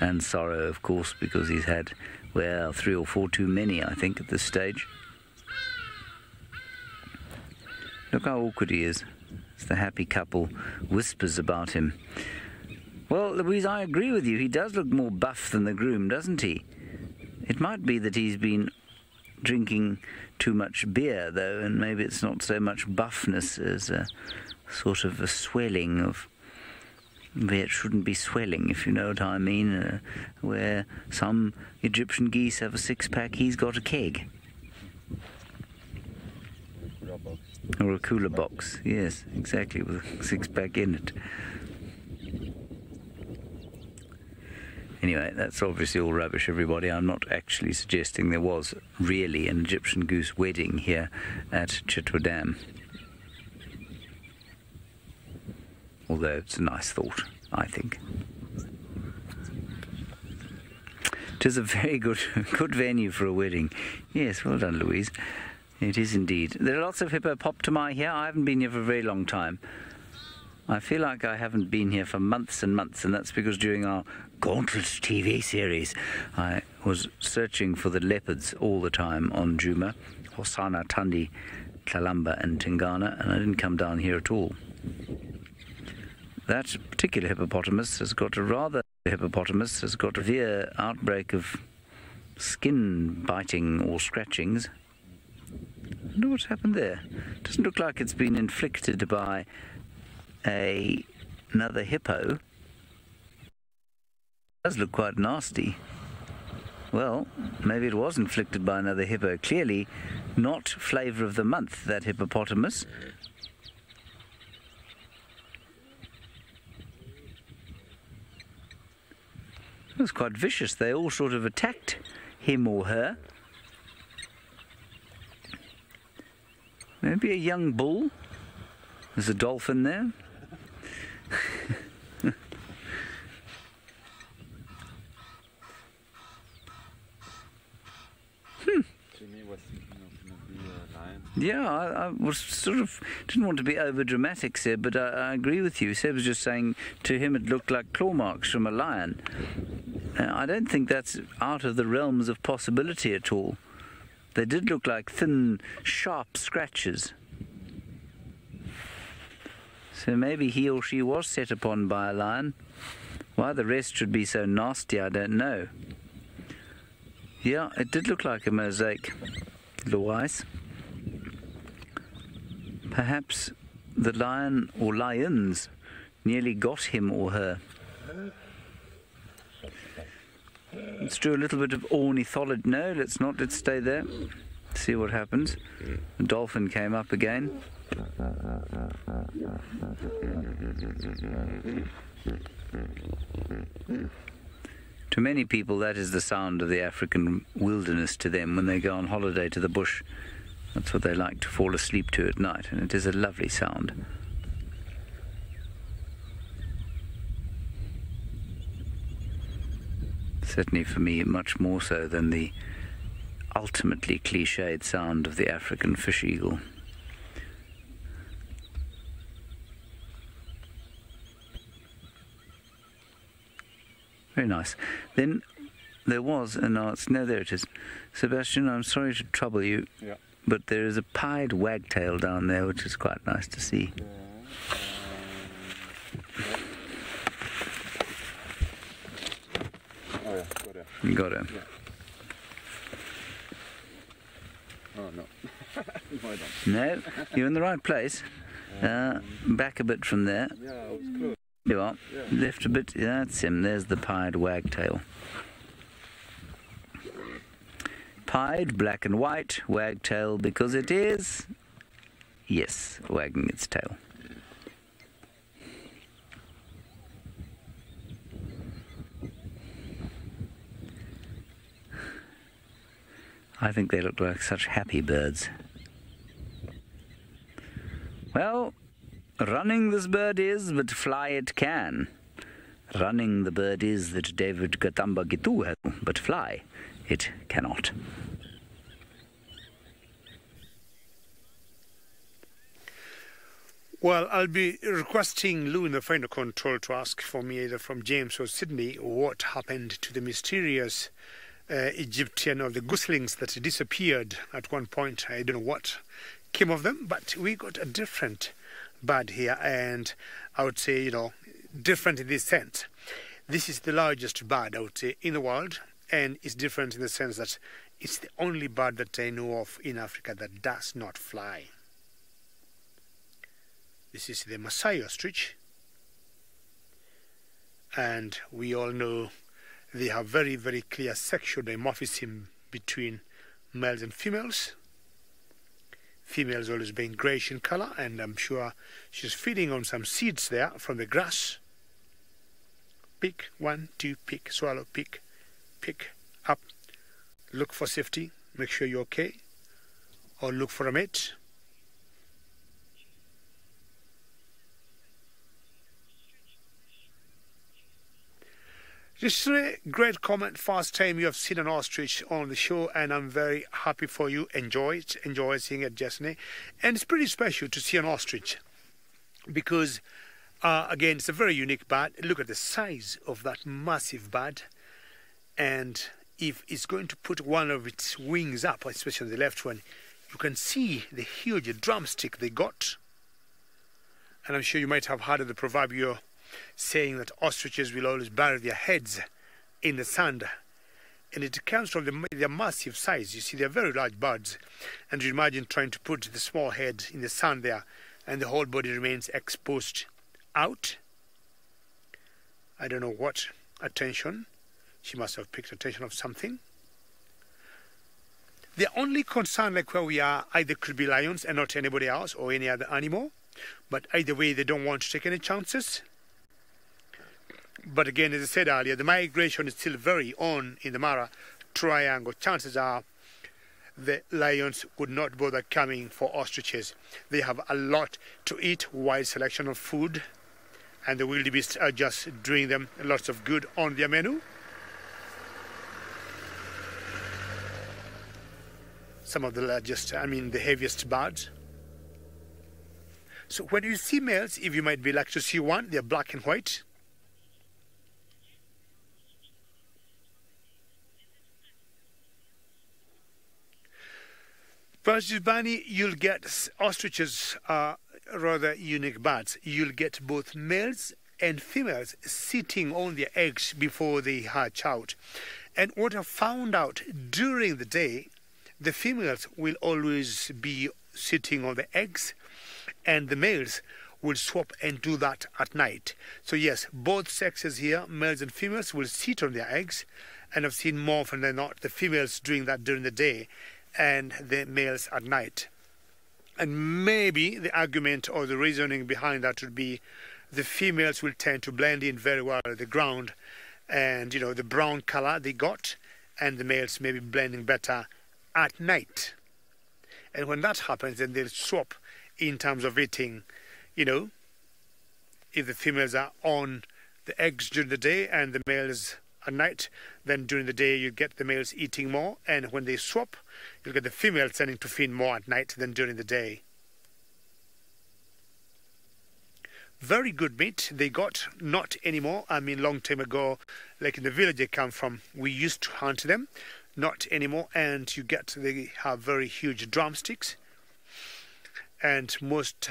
And sorrow, of course, because he's had, well, three or four too many, I think, at this stage. Look how awkward he is. As the happy couple whispers about him. Well, Louise, I agree with you. He does look more buff than the groom, doesn't he? It might be that he's been drinking too much beer, though, and maybe it's not so much buffness as a sort of a swelling of. Where it shouldn't be swelling, if you know what I mean. Uh, where some Egyptian geese have a six pack, he's got a keg. Or a cooler box, yes, exactly, with a six pack in it. Anyway, that's obviously all rubbish, everybody. I'm not actually suggesting there was really an Egyptian goose wedding here at Chitwa Dam. Although it's a nice thought, I think. It is a very good, good venue for a wedding. Yes, well done, Louise. It is indeed. There are lots of hippopotami here. I haven't been here for a very long time. I feel like I haven't been here for months and months, and that's because during our Gauntlet TV series, I was searching for the leopards all the time on Djuma, Hosana, Thandi, Kalamba, and Tingana, and I didn't come down here at all. That particular hippopotamus has got a rather hippopotamus has got a severe outbreak of skin biting or scratchings. I wonder what's happened there. Doesn't look like it's been inflicted by a another hippo does look quite nasty. Well, maybe it was inflicted by another hippo. Clearly, not flavour of the month, that hippopotamus. It was quite vicious. They all sort of attacked him or her. Maybe a young bull. There's a dolphin there. Yeah, I, I, was sort of didn't want to be over dramatic, Seb, but I, I, agree with you. Seb was just saying to him it looked like claw marks from a lion. Uh, I don't think that's out of the realms of possibility at all. They did look like thin, sharp scratches. So maybe he or she was set upon by a lion. Why the rest should be so nasty, I don't know. Yeah, it did look like a mosaic, Louise. Perhaps the lion or lions nearly got him or her. Let's do a little bit of ornithology. No, let's not. Let's stay there. See what happens. The dolphin came up again. To many people, that is the sound of the African wilderness to them when they go on holiday to the bush. That's what they like to fall asleep to at night, and it is a lovely sound. Certainly for me, much more so than the ultimately cliched sound of the African fish eagle. Very nice. Then there was, and now it's, no, there it is. Sebastian, I'm sorry to trouble you. Yeah. But there is a pied wagtail down there, which is quite nice to see. Oh yeah, got. You got. Yeah. Oh no. no, No, you're in the right place. Uh, back a bit from there. Yeah, I was close. You are. Yeah. Lift a bit. Yeah, that's him. There's the pied wagtail. Pied, black and white, wagtail because it is, yes, wagging its tail. I think they look like such happy birds. Well, running this bird is, but fly it can. Running the bird is that David Katamba Gitu has, but fly it cannot. Well, I'll be requesting Lou in the final control to ask for me either from James or Sydney what happened to the mysterious uh, Egyptian or the goslings that disappeared at one point. I don't know what came of them, but we got a different bird here, and I would say, you know, different in this sense. This is the largest bird, I would say, in the world, and it's different in the sense that it's the only bird that I know of in Africa that does not fly. This is the Maasai ostrich, and we all know they have very, very clear sexual dimorphism between males and females. Females always being greyish in color, and I'm sure she's feeding on some seeds there from the grass. Pick, one, two, pick, swallow, pick, pick, up. Look for safety, make sure you're okay, or look for a mate. Is a great comment. First time you have seen an ostrich on the show, and I'm very happy for you. Enjoy it. Enjoy seeing it, Jessene. And it's pretty special to see an ostrich because, uh, again, it's a very unique bird. Look at the size of that massive bird. And if it's going to put one of its wings up, especially the left one, you can see the huge drumstick they got. And I'm sure you might have heard of the proverbial saying that ostriches will always bury their heads in the sand. And it comes from the, their massive size. You see, they're very large birds. And you imagine trying to put the small head in the sand there, and the whole body remains exposed out. I don't know what attention. She must have picked attention of something. The only concern, like where we are, either could be lions and not anybody else or any other animal. But either way, they don't want to take any chances. But again, as I said earlier, the migration is still very on in the Mara Triangle. Chances are the lions would not bother coming for ostriches. They have a lot to eat, wide selection of food, and the wildebeest are just doing them lots of good on their menu. Some of the largest, I mean, the heaviest birds. So when you see males, if you might be lucky to see one, they're black and white. Bunny, you'll get ostriches are rather unique birds. You'll get both males and females sitting on their eggs before they hatch out. And what I found out during the day, the females will always be sitting on the eggs, and the males will swap and do that at night. So, yes, both sexes here, males and females, will sit on their eggs, and I've seen more often than not the females doing that during the day and the males at night. And maybe the argument or the reasoning behind that would be the females will tend to blend in very well with the ground and, you know, the brown color they got, and the males may be blending better at night. And when that happens, then they'll swap in terms of eating, you know, if the females are on the eggs during the day and the males at night, then during the day you get the males eating more, and when they swap, you'll get the females tending to feed more at night than during the day. Very good meat they got, not anymore. I mean, long time ago, like in the village they come from, we used to hunt them, not anymore. And you get, they have very huge drumsticks. And most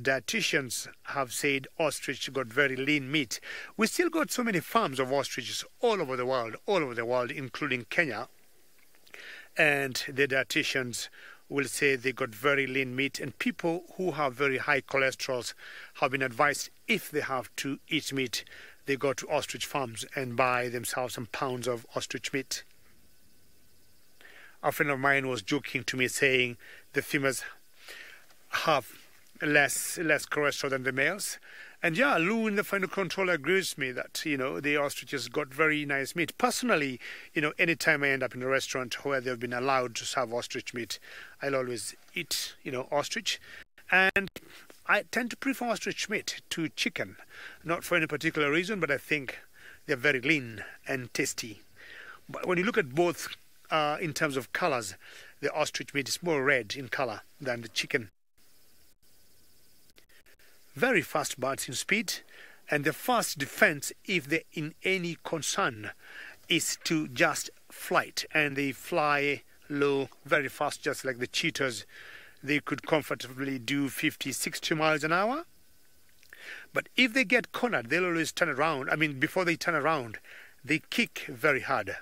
dietitians have said ostrich got very lean meat. We still got so many farms of ostriches all over the world, all over the world, including Kenya. And the dietitians will say they got very lean meat. And people who have very high cholesterol have been advised if they have to eat meat, they go to ostrich farms and buy themselves some pounds of ostrich meat. A friend of mine was joking to me saying the females have less less cholesterol than the males. And yeah, Lou in the final control agrees with me that, you know, the ostriches got very nice meat. Personally, you know, anytime I end up in a restaurant where they've been allowed to serve ostrich meat, I'll always eat, you know, ostrich. And I tend to prefer ostrich meat to chicken. Not for any particular reason, but I think they're very lean and tasty. But when you look at both uh, in terms of colors, the ostrich meat is more red in color than the chicken very fast birds in speed, and the first defense, if they're in any concern, is to just flight, and they fly low very fast, just like the cheetahs. They could comfortably do 50, 60 miles an hour. But if they get cornered, they'll always turn around. I mean, before they turn around, they kick very hard.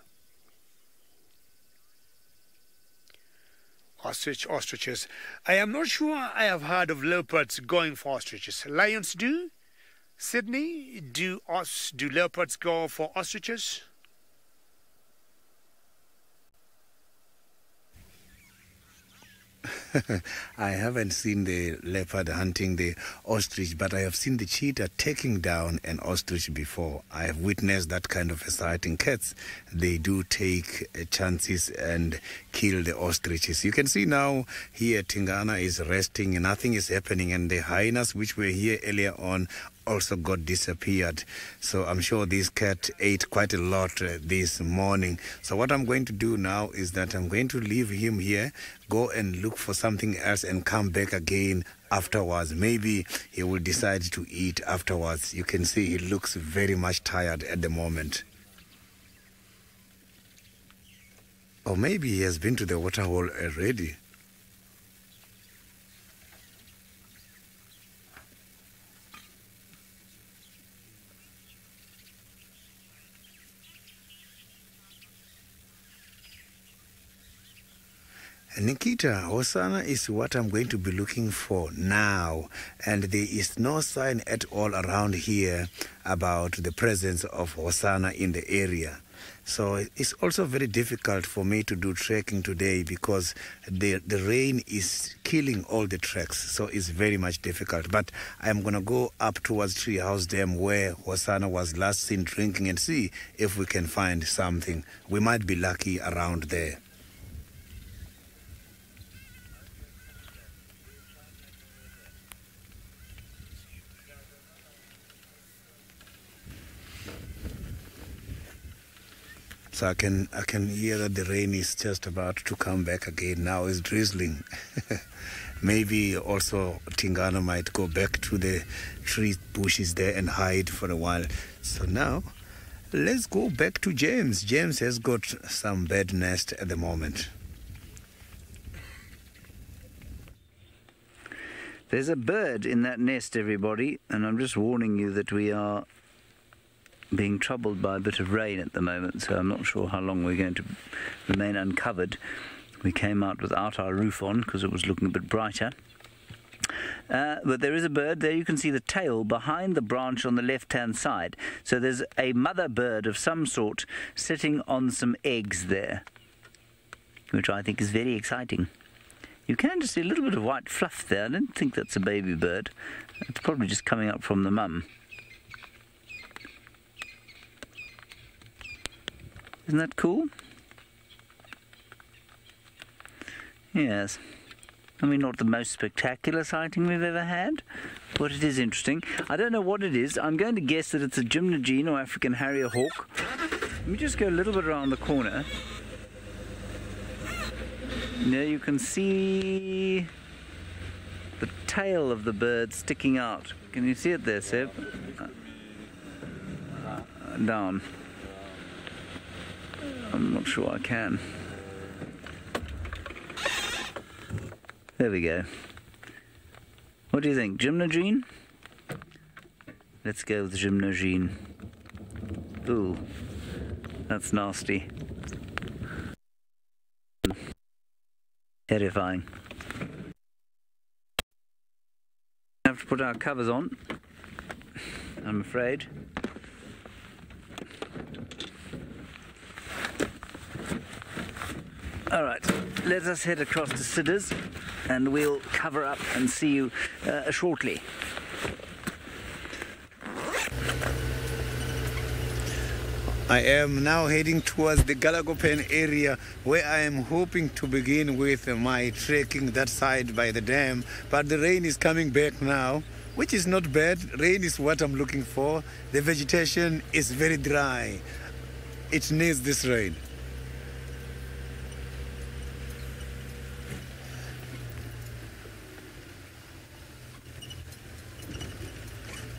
Ostrich, ostriches. I am not sure I have heard of leopards going for ostriches. Lions do? Sydney, do os do leopards go for ostriches? I haven't seen the leopard hunting the ostrich, but I have seen the cheetah taking down an ostrich before. I have witnessed that kind of a. Cats, they do take uh, chances and kill the ostriches. You can see now here Tingana is resting, nothing is happening, and the hyenas which were here earlier on also got disappeared. So I'm sure this cat ate quite a lot uh, this morning. So what I'm going to do now is that I'm going to leave him here, go and look for something else and come back again afterwards. Maybe he will decide to eat afterwards. You can see he looks very much tired at the moment. Or maybe he has been to the waterhole already. Nikita, Hosanna is what I'm going to be looking for now. And there is no sign at all around here about the presence of Hosanna in the area. So it's also very difficult for me to do trekking today because the, the rain is killing all the tracks. So it's very much difficult. But I'm going to go up towards Treehouse Dam where Hosanna was last seen drinking and see if we can find something. We might be lucky around there. So I can I can hear that the rain is just about to come back again. Now it's drizzling. Maybe also Tingana might go back to the tree bushes there and hide for a while. So now let's go back to James. James has got some bed nest at the moment. There's a bird in that nest, everybody, and I'm just warning you that we are being troubled by a bit of rain at the moment, so I'm not sure how long we're going to remain uncovered. We came out without our roof on because it was looking a bit brighter. Uh, but there is a bird there. You can see the tail behind the branch on the left hand side. So there's a mother bird of some sort sitting on some eggs there, which I think is very exciting. You can just see a little bit of white fluff there. I don't think that's a baby bird. It's probably just coming up from the mum. Isn't that cool? Yes. I mean, not the most spectacular sighting we've ever had, but it is interesting. I don't know what it is. I'm going to guess that it's a gymnogene or African harrier hawk. Let me just go a little bit around the corner. There you can see the tail of the bird sticking out. Can you see it there, Seb? Uh, down. I'm not sure I can. There we go. What do you think? Gymnogene? Let's go with gymnogene. Ooh, that's nasty. Terrifying. Have to put our covers on, I'm afraid. All right, let us head across to Sidder's and we'll cover up and see you uh, shortly. I am now heading towards the Galagopen area where I am hoping to begin with my trekking that side by the dam. But the rain is coming back now, which is not bad. Rain is what I'm looking for. The vegetation is very dry. It needs this rain.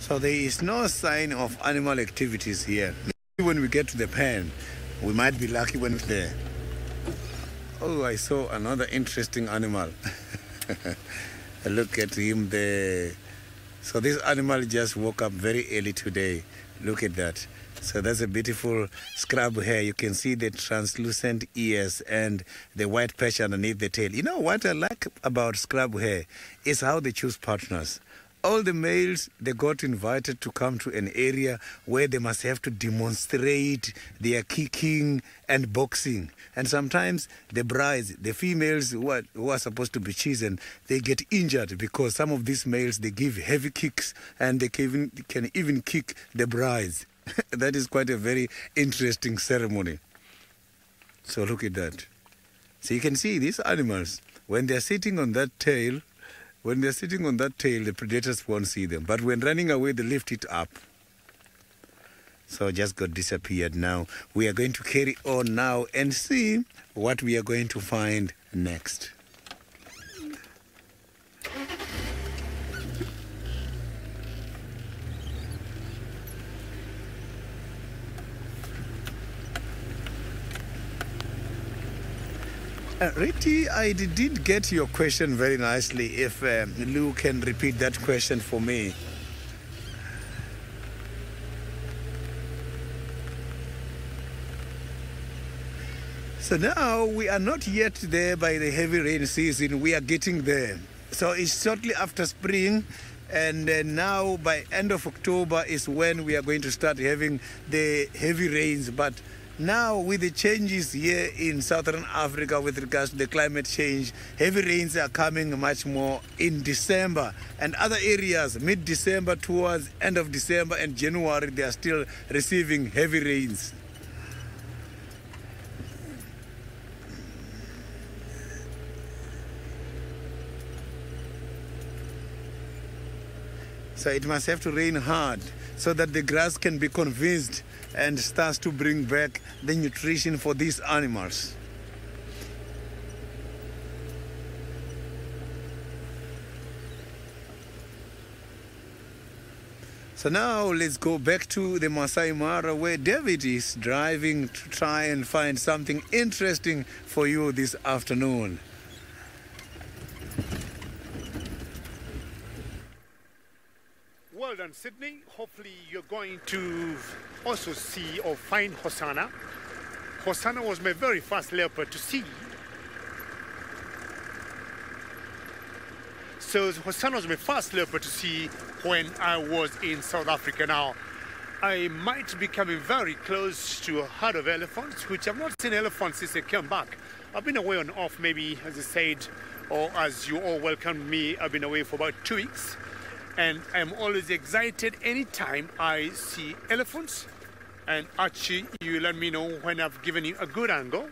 So there is no sign of animal activities here. When we get to the pen, we might be lucky when it's there. Oh, I saw another interesting animal. Look at him there. So this animal just woke up very early today. Look at that. So that's a beautiful scrub hare. You can see the translucent ears and the white patch underneath the tail. You know what I like about scrub hare is how they choose partners. All the males they got invited to come to an area where they must have to demonstrate their kicking and boxing. And sometimes the brides, the females who are, who are supposed to be chosen, they get injured because some of these males they give heavy kicks and they can even, can even kick the brides. that is quite a very interesting ceremony. So look at that. So you can see these animals, when they're sitting on that tail, when they're sitting on that tail, the predators won't see them. But when running away, they lift it up. So just got disappeared now. We are going to carry on now and see what we are going to find next. Uh, I did get your question very nicely. If um, Lou can repeat that question for me. So now we are not yet there by the heavy rain season. We are getting there. So it's shortly after spring, and uh, now by end of October is when we are going to start having the heavy rains. But now with the changes here in southern Africa with regards to the climate change, heavy rains are coming much more in December, and other areas mid-December towards end of December and January they are still receiving heavy rains. So it must have to rain hard so that the grass can be convinced and starts to bring back the nutrition for these animals. So now let's go back to the Maasai Mara where David is driving to try and find something interesting for you this afternoon. Well done, Sydney. Hopefully, you're going to also see or find Hosana. Hosana was my very first leopard to see. So, Hosana was my first leopard to see when I was in South Africa. Now, I might be coming very close to a herd of elephants, which I've not seen elephants since I came back. I've been away on off, maybe, as I said, or as you all welcomed me, I've been away for about two weeks and I'm always excited anytime I see elephants. And Archie, you let me know when I've given you a good angle.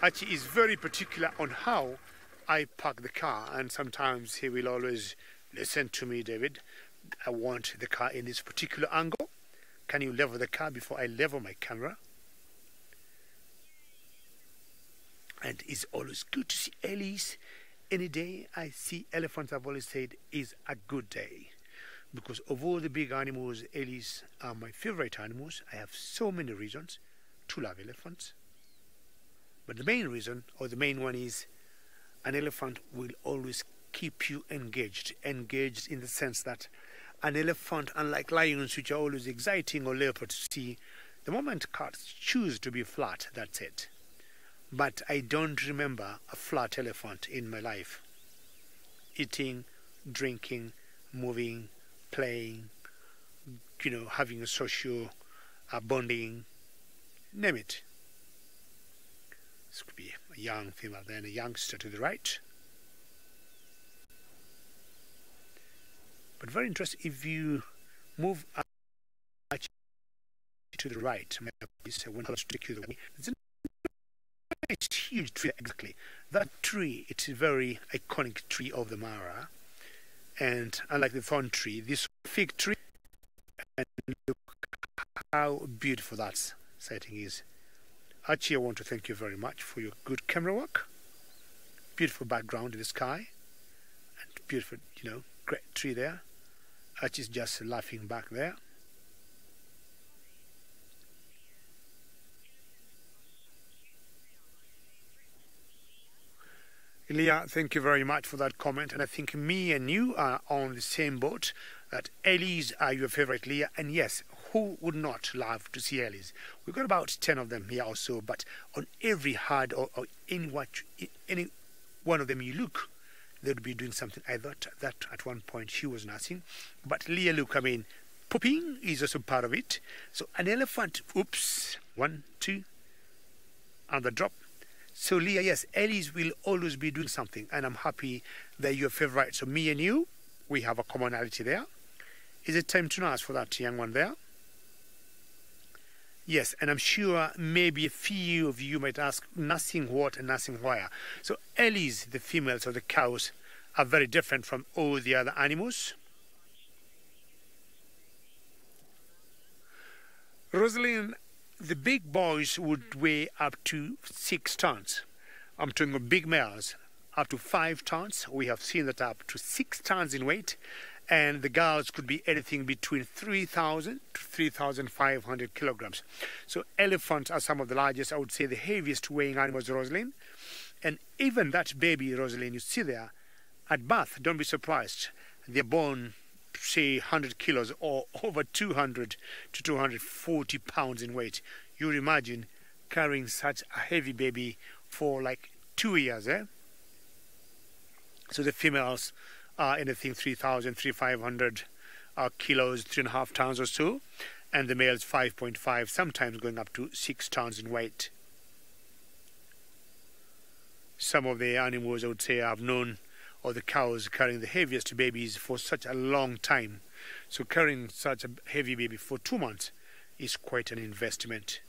Archie is very particular on how I park the car, and sometimes he will always listen to me, David. I want the car in this particular angle. Can you level the car before I level my camera? And it's always good to see Elise any day I see elephants, I've always said, is a good day. Because of all the big animals, elephants are my favorite animals. I have so many reasons to love elephants. But the main reason, or the main one, is an elephant will always keep you engaged. Engaged in the sense that an elephant, unlike lions, which are always exciting, or leopards, see, the moment cats choose to be flat, that's it but I don't remember a flat elephant in my life. Eating, drinking, moving, playing, you know, having a social uh, bonding, name it. This could be a young female then a youngster to the right. But very interesting, if you move to the right, I want to take you the way. It's huge tree, exactly. That tree, it's a very iconic tree of the Mara. And unlike the thorn tree, this fig tree, and look how beautiful that setting is. Archie, I want to thank you very much for your good camera work. Beautiful background in the sky. And beautiful, you know, great tree there. Archie's just laughing back there. Leah, thank you very much for that comment. And I think me and you are on the same boat that Ellies are your favorite Leah. And yes, who would not love to see Ellies? We've got about 10 of them here or so, but on every herd or, or any, what, any one of them you look, they would be doing something. I thought that at one point she was nursing. But Leah, look, I mean, pooping is also part of it. So an elephant, oops, one, two, and the drop. So Leah, yes, Ellies will always be doing something, and I'm happy that you're favorite. So me and you, we have a commonality there. Is it time to nurse for that young one there? Yes, and I'm sure maybe a few of you might ask, nothing what and nothing where? So Ellies, the females of the cows, are very different from all the other animals. Rosalind, the big boys would weigh up to six tons. I'm talking of big males, up to five tons. We have seen that up to six tons in weight. And the girls could be anything between 3,000 to 3,500 kilograms. So elephants are some of the largest, I would say the heaviest weighing animals, Rosalind. And even that baby, Rosalind, you see there, at birth, don't be surprised. They're born, say, 100 kilos or over 200 to 240 pounds in weight. You imagine carrying such a heavy baby for like two years, eh? So the females are anything 3,000, 3,500 uh, kilos, three and a half tons or so, and the males 5.5, sometimes going up to six tons in weight. Some of the animals I would say I've known, or the cows carrying the heaviest babies for such a long time. So carrying such a heavy baby for two months is quite an investment.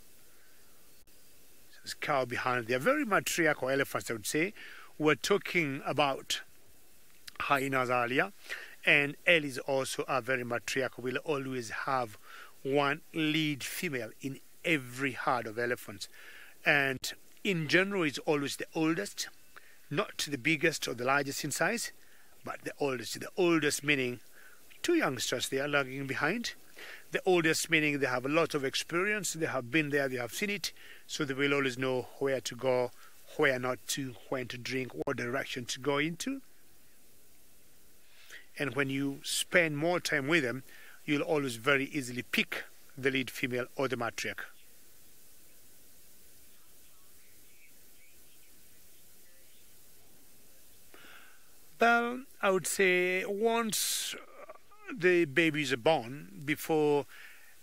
This cow behind, they are very matriarchal elephants, I would say. We're talking about hyenas earlier, and Ellies also are very matriarchal. We'll always have one lead female in every herd of elephants. And in general, it's always the oldest, not the biggest or the largest in size, but the oldest. The oldest meaning two youngsters they are lagging behind. The oldest meaning they have a lot of experience, they have been there, they have seen it, so they will always know where to go, where not to, when to drink, what direction to go into. And when you spend more time with them, you'll always very easily pick the lead female or the matriarch. Well, I would say once the babies are born, before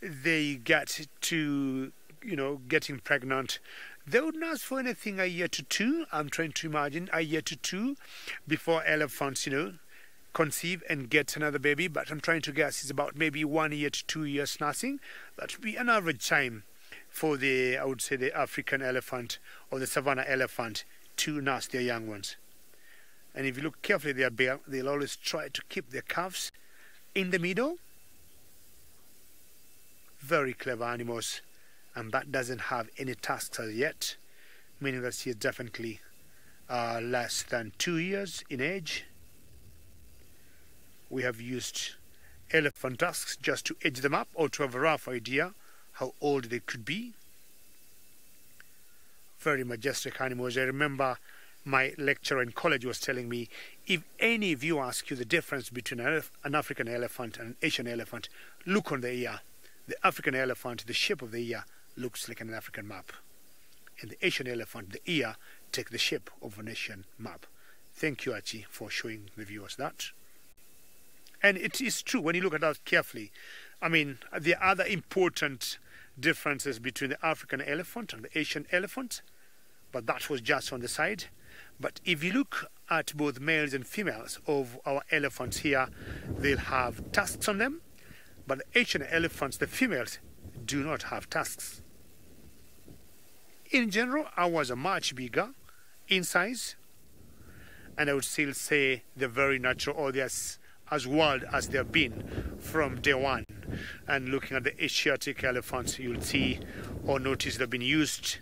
they get to, you know, getting pregnant, they wouldn't ask for anything a year to two. I'm trying to imagine a year to two before elephants, you know, conceive and get another baby. But I'm trying to guess it's about maybe one year to two years nursing. That would be an average time for the, I would say, the African elephant or the savanna elephant to nurse their young ones. And if you look carefully, they'll, they'll always try to keep their calves in the middle. Very clever animals. And that doesn't have any tusks as yet, meaning that she is definitely uh, less than two years in age. We have used elephant tusks just to edge them up or to have a rough idea how old they could be. Very majestic animals. I remember my lecturer in college was telling me if any of you ask you the difference between an African elephant and an Asian elephant, look on the ear. The African elephant, the shape of the ear looks like an African map. And the Asian elephant, the ear, take the shape of an Asian map. Thank you, Archie, for showing the viewers that. And it is true when you look at that carefully. I mean, the other important differences between the African elephant and the Asian elephant, but that was just on the side. But if you look at both males and females of our elephants here, they'll have tusks on them. But the Asian elephants, the females, do not have tusks. In general, ours are much bigger in size, and I would still say they're very natural, or they're as, wild as they've been from day one. And looking at the Asiatic elephants, you'll see or notice they've been used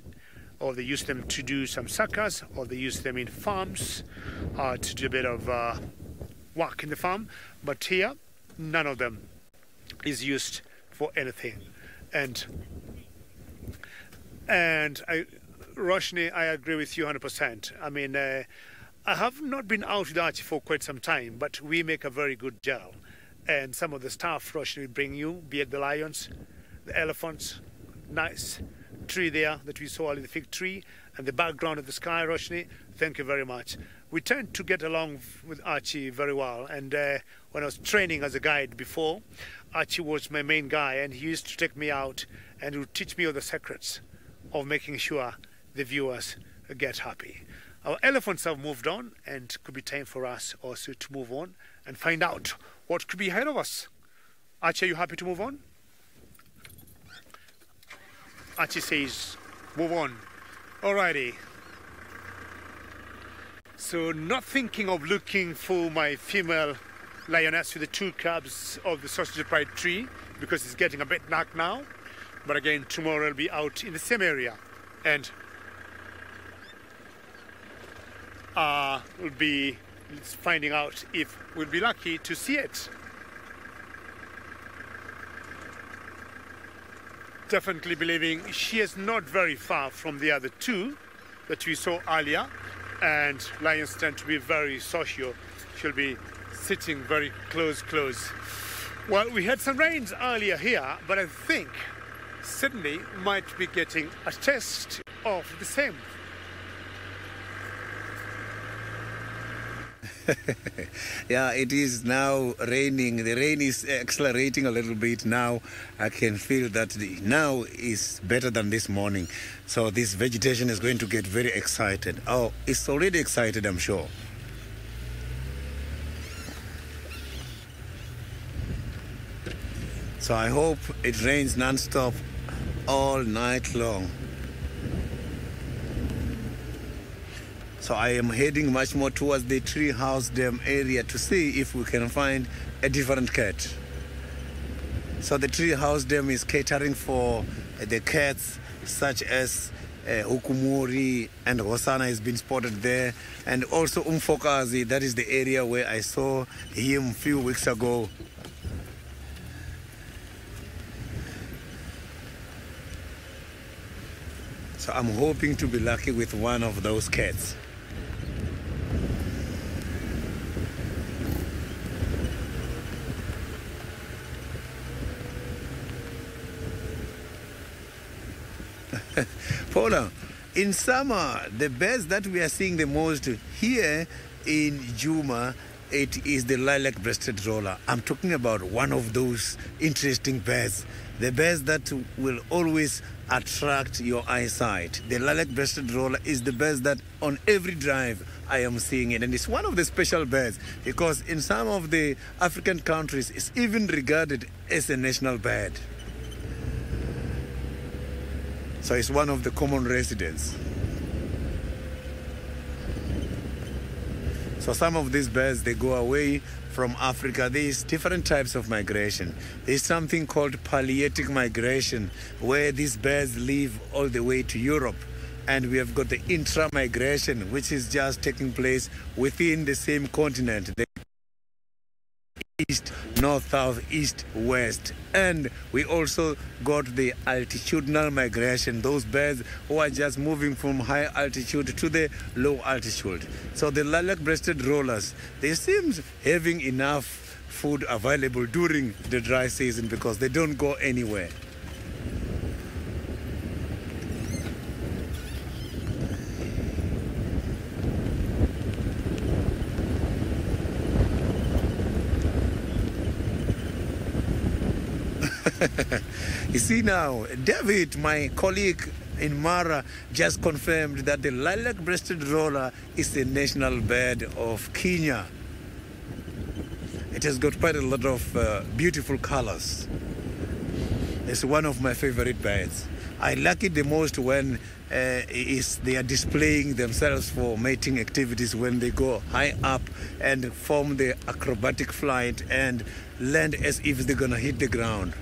or they use them to do some suckers, or they use them in farms uh, to do a bit of uh, work in the farm. But here, none of them is used for anything. And and I, Roshni, I agree with you 100%. I mean, uh, I have not been out with Archie for quite some time, but we make a very good gel. And some of the stuff Roshni will bring you, be it the lions, the elephants, nice tree there that we saw the fig tree, and the background of the sky, Roshni. Thank you very much. We tend to get along with Archie very well, and uh, when I was training as a guide before, Archie was my main guy, and he used to take me out and would teach me all the secrets of making sure the viewers get happy. Our elephants have moved on, and could be time for us also to move on and find out what could be ahead of us. Archie, are you happy to move on? Archie says, move on. Alrighty. So, not thinking of looking for my female lioness with the two cubs of the sausage pride tree because it's getting a bit dark now. But again, tomorrow I'll be out in the same area and uh, we'll be finding out if we'll be lucky to see it. Definitely believing she is not very far from the other two that we saw earlier, and lions tend to be very social. She'll be sitting very close, close. Well, we had some rains earlier here, but I think Sydney might be getting a taste of the same. yeah, it is now raining. The rain is accelerating a little bit now. I can feel that the, now is better than this morning. So this vegetation is going to get very excited. Oh, it's already excited, I'm sure. So I hope it rains non-stop all night long. So I am heading much more towards the treehouse dam area to see if we can find a different cat. So the treehouse dam is catering for the cats such as uh, Hukumuri and Hosana has been spotted there, and also Umfokazi. That is the area where I saw him a few weeks ago. So I'm hoping to be lucky with one of those cats. Paula, in summer, the birds that we are seeing the most here in Djuma, it is the lilac-breasted roller. I'm talking about one of those interesting birds, the birds that will always attract your eyesight. The lilac-breasted roller is the bird that on every drive I am seeing it, and it's one of the special birds because in some of the African countries, it's even regarded as a national bird. So it's one of the common residents. So some of these birds, they go away from Africa. There's different types of migration. There's something called Palearctic migration, where these birds live all the way to Europe. And we have got the intra-migration, which is just taking place within the same continent. The east, north, south, east, west. And we also got the altitudinal migration, those birds who are just moving from high altitude to the low altitude. So the lilac-breasted rollers, they seem having enough food available during the dry season because they don't go anywhere. you see now, David, my colleague in Mara, just confirmed that the lilac-breasted roller is the national bird of Kenya. It has got quite a lot of uh, beautiful colors. It's one of my favorite birds. I like it the most when uh, is they are displaying themselves for mating activities when they go high up and form the acrobatic flight and land as if they're gonna hit the ground.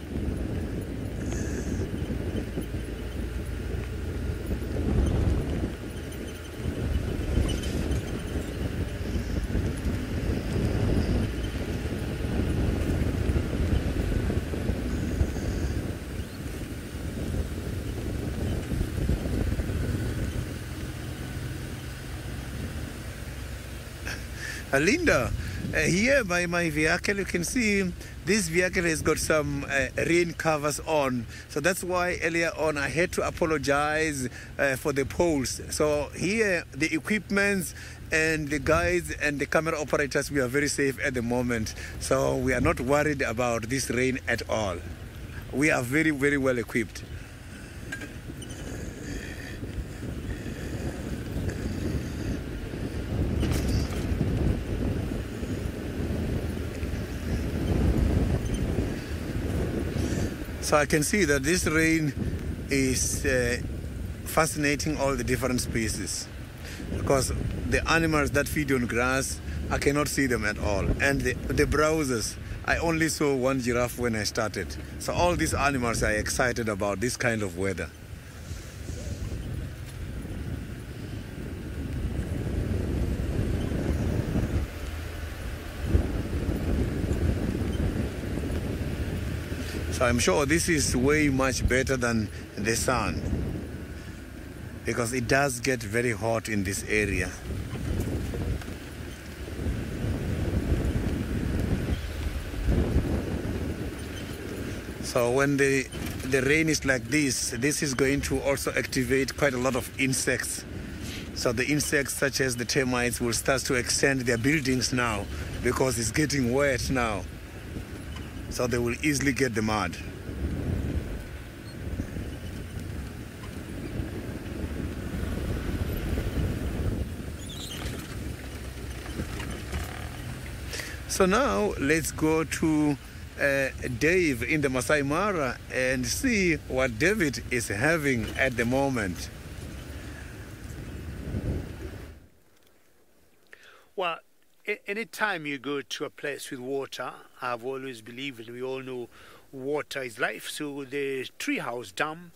Linda, Uh, here by my vehicle, you can see this vehicle has got some uh, rain covers on. So that's why earlier on I had to apologize uh, for the poles. So here, the equipment and the guys and the camera operators, we are very safe at the moment. So we are not worried about this rain at all. We are very, very well equipped. So I can see that this rain is uh, fascinating all the different species because the animals that feed on grass, I cannot see them at all. And the, the browsers, I only saw one giraffe when I started. So all these animals are excited about this kind of weather. So I'm sure this is way much better than the sun because it does get very hot in this area. So when the the rain is like this, this is going to also activate quite a lot of insects. So the insects such as the termites will start to extend their buildings now because it's getting wet now. So they will easily get the mud. So now let's go to uh, Dave in the Maasai Mara and see what David is having at the moment. Well, a- anytime you go to a place with water, I've always believed, and we all know water is life. So the treehouse dam,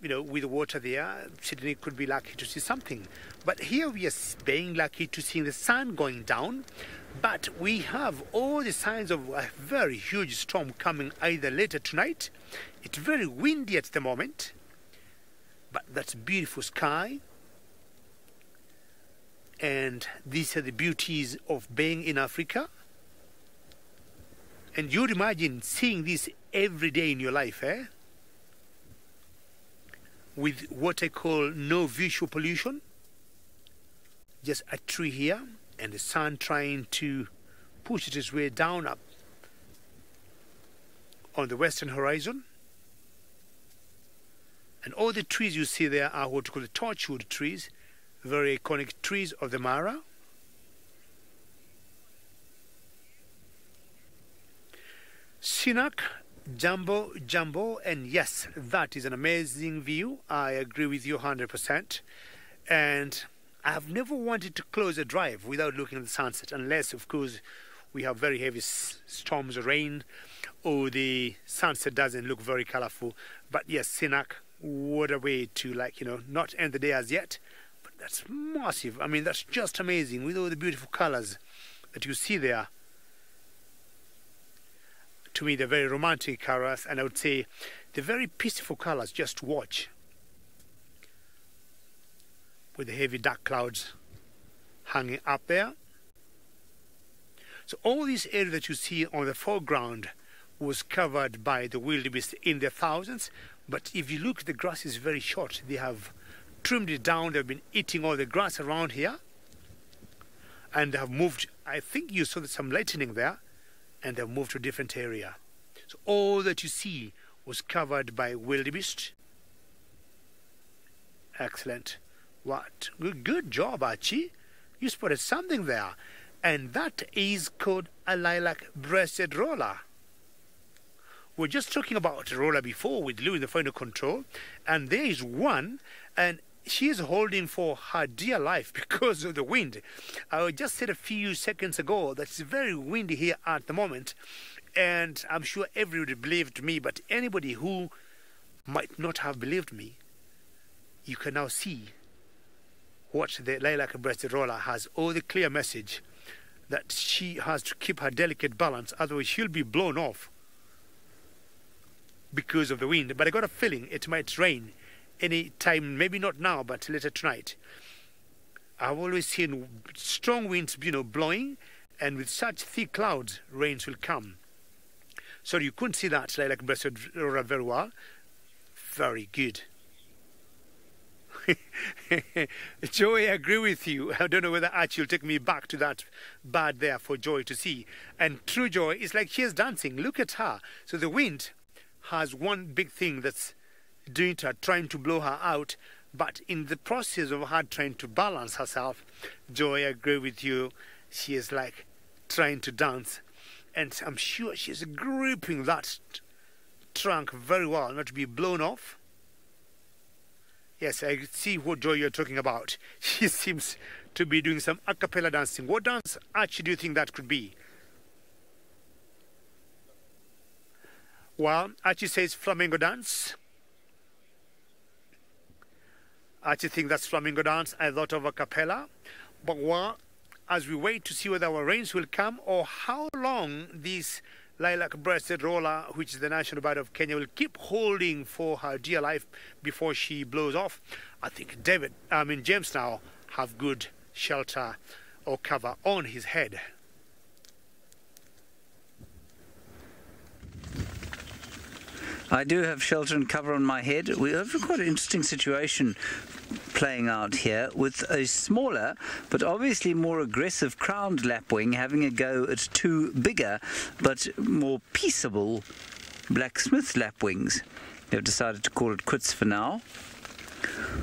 you know, with water there, Sydney could be lucky to see something. But here we are being lucky to see the sun going down. But we have all the signs of a very huge storm coming either later tonight. It's very windy at the moment, but that's beautiful sky. And these are the beauties of being in Africa. And you'd imagine seeing this every day in your life, eh? With what I call no visual pollution. Just a tree here and the sun trying to push its way down up on the western horizon. And all the trees you see there are what we call the torchwood trees, very iconic trees of the Mara. Sinak, Jumbo, Jumbo, and yes, that is an amazing view. I agree with you 100%. And I've never wanted to close a drive without looking at the sunset, unless, of course, we have very heavy storms or rain, or the sunset doesn't look very colorful. But yes, Sinak, what a way to, like, you know, not end the day as yet, that's massive. I mean, that's just amazing with all the beautiful colors that you see there. To me, they're very romantic colors, and I would say they're very peaceful colors. Just watch with the heavy dark clouds hanging up there. So all this area that you see on the foreground was covered by the wildebeest in their thousands. But if you look, the grass is very short. They have trimmed it down. They've been eating all the grass around here. And have moved, I think you saw some lightning there, and they've moved to a different area. So all that you see was covered by wildebeest. Excellent. What? Good, job, Archie. You spotted something there. And that is called a lilac breasted roller. We are just talking about roller before with Lou in the final control. And there is one, and she is holding for her dear life because of the wind. I just said a few seconds ago that it's very windy here at the moment. And I'm sure everybody believed me, but anybody who might not have believed me, you can now see what the lilac breasted roller has all the clear message that she has to keep her delicate balance, otherwise she'll be blown off because of the wind. But I got a feeling it might rain any time, maybe not now, but later tonight. I've always seen strong winds, you know, blowing, and with such thick clouds, rains will come. So you couldn't see that lilac breasted roller very well. Very good. Joy, I agree with you. I don't know whether Archie will take me back to that bird there for Joy to see. And true joy is like she's dancing. Look at her. So the wind has one big thing that's doing her, trying to blow her out. But in the process of her trying to balance herself, Joy, I agree with you. She is like trying to dance. And I'm sure she's gripping that trunk very well, not to be blown off. Yes, I see what Joy you're talking about. She seems to be doing some a cappella dancing. What dance actually do you think that could be? Well, Archie says flamenco dance. Archie think that's flamingo dance. I thought of a cappella. But as we wait to see whether our rains will come or how long this lilac-breasted roller, which is the national bird of Kenya, will keep holding for her dear life before she blows off. I think David, I mean James now, have good shelter or cover on his head. I do have shelter and cover on my head. We have quite an interesting situation playing out here with a smaller but obviously more aggressive crowned lapwing having a go at two bigger but more peaceable blacksmith lapwings. They've decided to call it quits for now.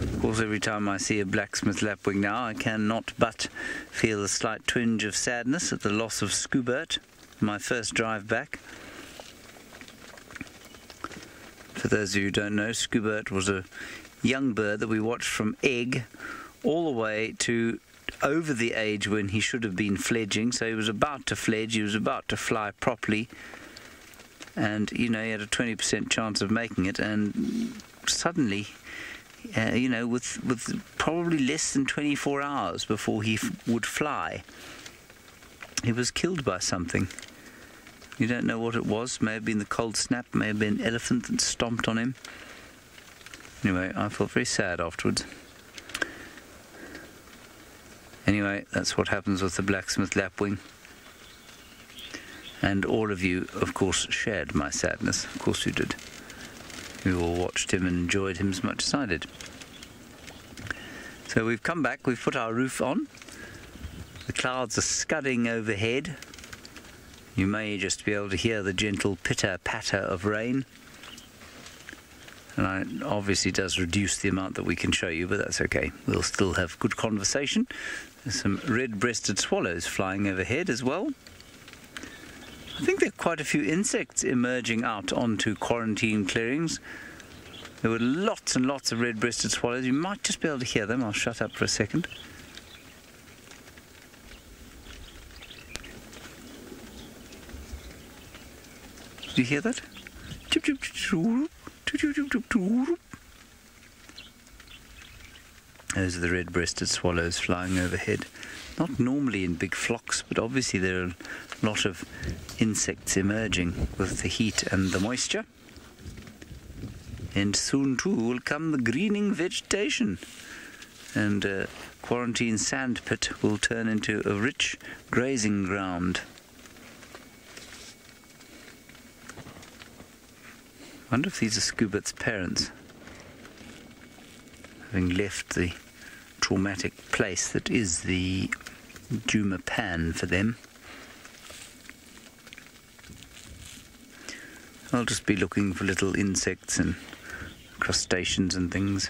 Of course, every time I see a blacksmith lapwing now, I cannot but feel a slight twinge of sadness at the loss of Scoobert, my first drive back. For those of you who don't know, Scoobert was a young bird that we watched from egg all the way to over the age when he should have been fledging. So he was about to fledge, he was about to fly properly. And, you know, he had a 20% chance of making it. And suddenly, uh, you know, with, with probably less than 24 hours before he would fly, he was killed by something. You don't know what it was. May have been the cold snap, may have been an elephant that stomped on him. Anyway, I felt very sad afterwards. Anyway, that's what happens with the blacksmith lapwing. And all of you, of course, shared my sadness. Of course you did. You all watched him and enjoyed him as much as I did. So we've come back, we've put our roof on. The clouds are scudding overhead. You may just be able to hear the gentle pitter patter of rain. And it obviously does reduce the amount that we can show you, but that's okay. We'll still have good conversation. There's some red breasted swallows flying overhead as well. I think there are quite a few insects emerging out onto quarantine clearings. There were lots and lots of red breasted swallows. You might just be able to hear them. I'll shut up for a second. Did you hear that? Those are the red breasted swallows flying overhead. Not normally in big flocks, but obviously there are a lot of insects emerging with the heat and the moisture. And soon too will come the greening vegetation. And uh, quarantine sandpit will turn into a rich grazing ground. Wonder if these are Scoobert's parents, having left the traumatic place that is the Djuma Pan for them. I'll just be looking for little insects and crustaceans and things.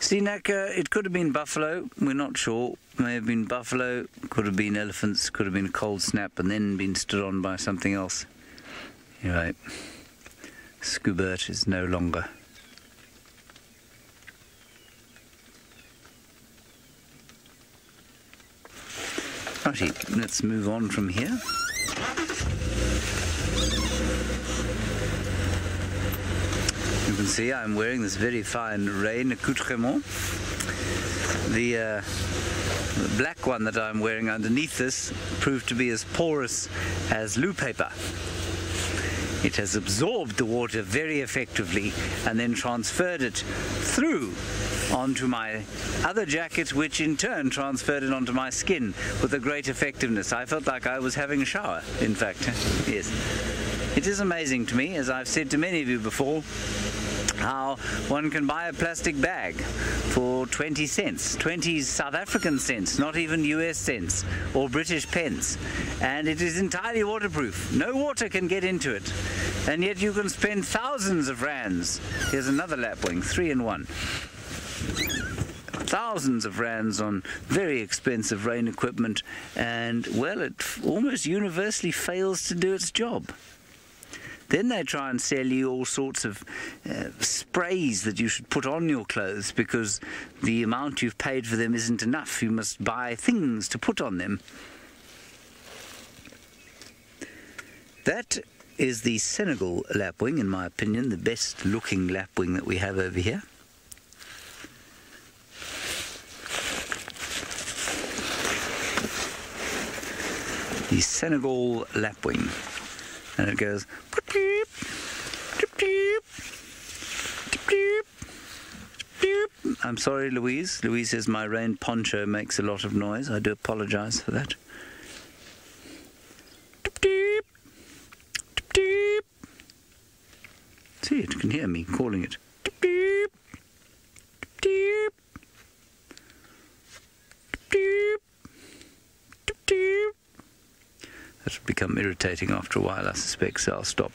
Sinak, uh, it could have been buffalo, we're not sure. May have been buffalo, could have been elephants, could have been a cold snap and then been stood on by something else. You're right. Scoobert is no longer. Righty, let's move on from here. You can see I'm wearing this very fine rain accoutrement. The, uh, the black one that I'm wearing underneath this proved to be as porous as loo paper. It has absorbed the water very effectively and then transferred it through onto my other jacket, which in turn transferred it onto my skin with a great effectiveness. I felt like I was having a shower, in fact. yes. It is amazing to me, as I've said to many of you before, how one can buy a plastic bag for 20 cents, 20 South African cents, not even US cents or British pence, and it is entirely waterproof. No water can get into it, and yet you can spend thousands of rands. Here's another lapwing, three in one thousands of rands on very expensive rain equipment, and well, it almost universally fails to do its job. Then they try and sell you all sorts of uh, sprays that you should put on your clothes because the amount you've paid for them isn't enough. You must buy things to put on them. That is the Senegal lapwing, in my opinion, the best looking lapwing that we have over here. The Senegal lapwing and it goes. I'm sorry, Louise. Louise says my rain poncho makes a lot of noise. I do apologize for that. See, it can hear me calling it. That'll become irritating after a while, I suspect, so I'll stop.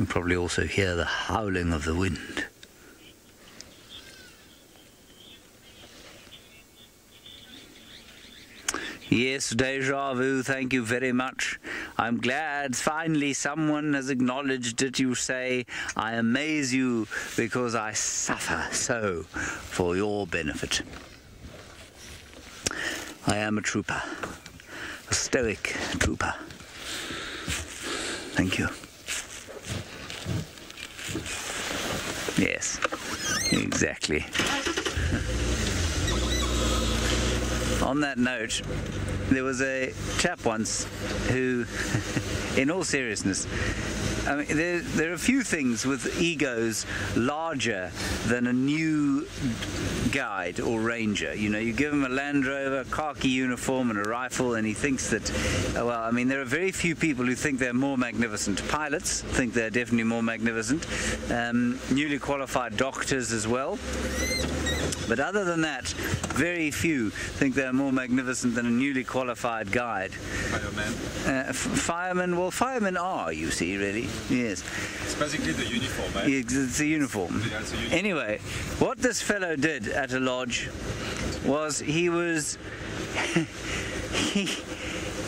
You probably also hear the howling of the wind. Yes, deja vu, thank you very much. I'm glad finally someone has acknowledged it. You say, I amaze you because I suffer so for your benefit. I am a trooper, a stoic trooper. Thank you. Yes, exactly. On that note, there was a chap once who, in all seriousness, I mean, there, there are a few things with egos larger than a new guide or ranger. You know, you give him a Land Rover, khaki uniform, and a rifle, and he thinks that, well, I mean, there are very few people who think they're more magnificent. Pilots think they're definitely more magnificent. Um, newly qualified doctors as well. But other than that, very few think they're more magnificent than a newly qualified guide. Fireman. Uh, f- firemen, well, firemen are, you see, really. Yes. It's basically the uniform, eh? It's, it's a uniform. Yeah, it's a uniform. Anyway, what this fellow did at a lodge was he was. he,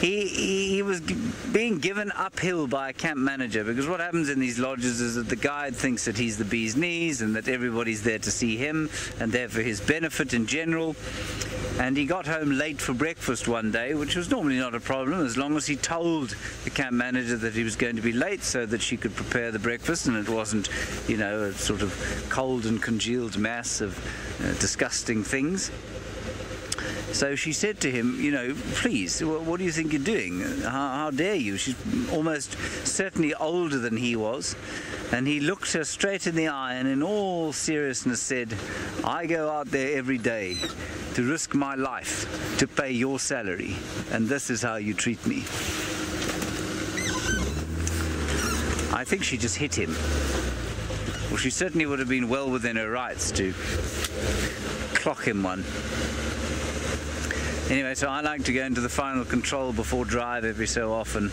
he, he, was being given uphill by a camp manager because what happens in these lodges is that the guide thinks that he's the bee's knees and that everybody's there to see him and there for his benefit in general. And he got home late for breakfast one day, which was normally not a problem as long as he told the camp manager that he was going to be late so that she could prepare the breakfast and it wasn't, you know, a sort of cold and congealed mass of uh, disgusting things. So she said to him, you know, please, what do you think you're doing? How, how dare you? She's almost certainly older than he was. And he looked her straight in the eye and, in all seriousness, said, I go out there every day to risk my life to pay your salary, and this is how you treat me. I think she just hit him. Well, she certainly would have been well within her rights to clock him one. Anyway, so I like to go into the final control before drive every so often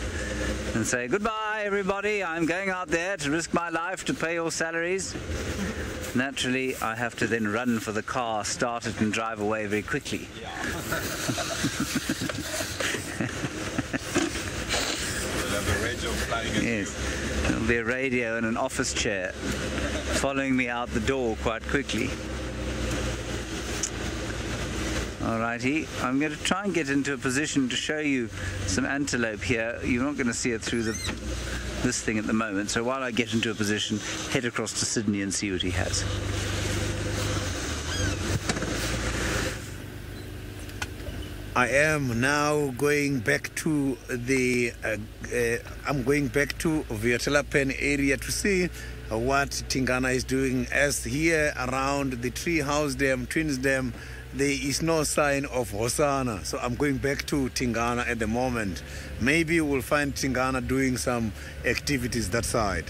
and say, Goodbye, everybody. I'm going out there to risk my life to pay your salaries. Naturally, I have to then run for the car, start it, and drive away very quickly. We'll have a radio flying at Yes. There'll be a radio and an office chair following me out the door quite quickly. Alrighty, I'm going to try and get into a position to show you some antelope here. You're not going to see it through the this thing at the moment, so while I get into a position, head across to Sydney and see what he has. I am now going back to the. Uh, uh, I'm going back to Vuyatela Pen area to see what Tingana is doing. As here around the Tree House Dam, Twins Dam, there is no sign of Hosana. So I'm going back to Tingana at the moment. Maybe we'll find Tingana doing some activities that side.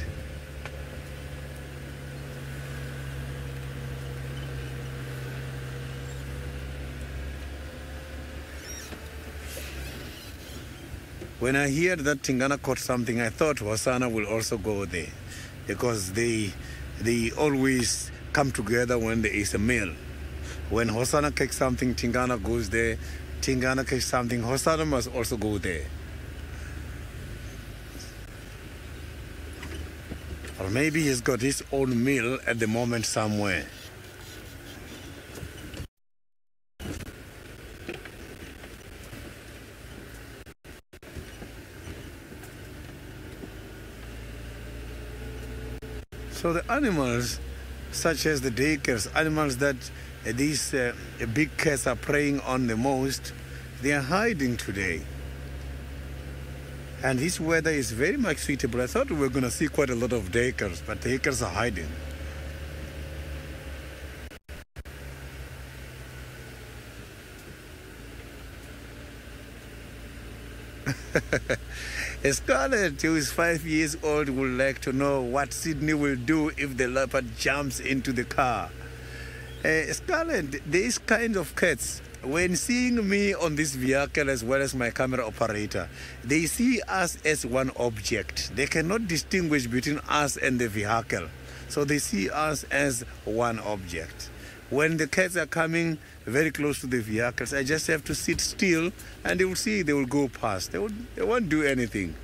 When I heard that Tingana caught something, I thought Hosana will also go there because they they always come together when there is a meal. When Hosana catches something, Tingana goes there. Tingana catches something, Hosana must also go there. Or maybe he's got his own meal at the moment somewhere. So the animals, such as the duikers, animals that these uh, big cats are preying on the most, they are hiding today. And this weather is very much suitable. I thought we were going to see quite a lot of duikers, but duikers are hiding. Scarlett, who is five years old, would like to know what Sydney will do if the leopard jumps into the car. Uh, Scarlett, these kind of cats, when seeing me on this vehicle as well as my camera operator, they see us as one object. They cannot distinguish between us and the vehicle. So they see us as one object. When the cats are coming very close to the vehicles, I just have to sit still and they will see they will go past. They, will, they won't do anything.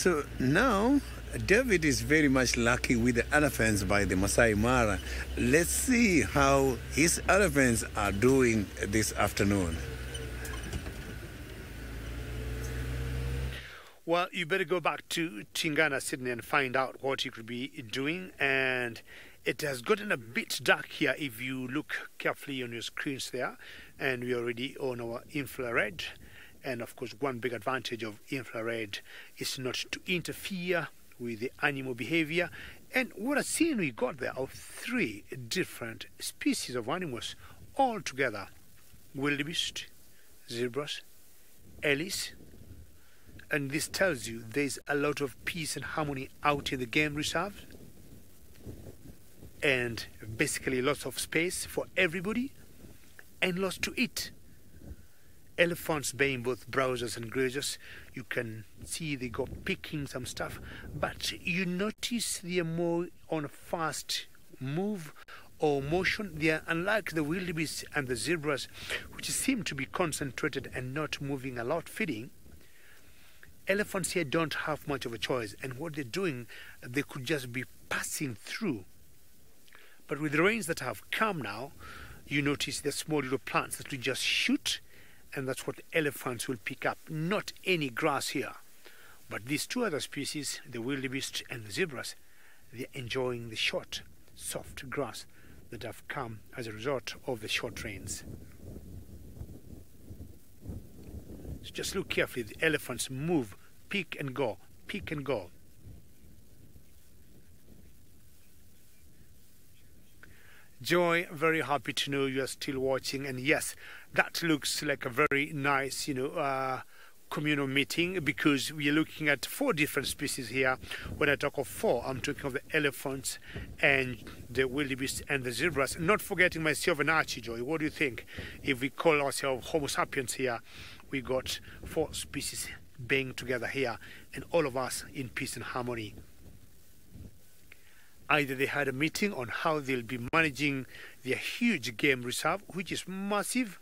So now David is very much lucky with the elephants by the Maasai Mara. Let's see how his elephants are doing this afternoon. Well, you better go back to Tingana, Sydney, and find out what you could be doing. And it has gotten a bit dark here if you look carefully on your screens there. And we're already on our infrared. And of course, one big advantage of infrared is not to interfere with the animal behavior. And what a scene we got there of three different species of animals all together wildebeest, zebras, ellis. And this tells you there's a lot of peace and harmony out in the game reserve. And basically lots of space for everybody and lots to eat elephants being both browsers and grazers. You can see they go picking some stuff, but you notice they are more on a fast move or motion. They are unlike the wildebeest and the zebras, which seem to be concentrated and not moving a lot feeding. Elephants here don't have much of a choice, and what they're doing, they could just be passing through. But with the rains that have come now, you notice the small little plants that we just shoot and that's what elephants will pick up. Not any grass here. But these two other species, the wildebeest and the zebras, they're enjoying the short, soft grass that have come as a result of the short rains. So just look carefully. The elephants move, pick and go, pick and go. Joy, very happy to know you are still watching. And yes, that looks like a very nice, you know, uh, communal meeting because we are looking at four different species here. When I talk of four, I'm talking of the elephants and the wildebeest and the zebras. Not forgetting myself and Archie Joy. What do you think? If we call ourselves Homo sapiens here, we got four species being together here and all of us in peace and harmony either they had a meeting on how they'll be managing their huge game reserve, which is massive,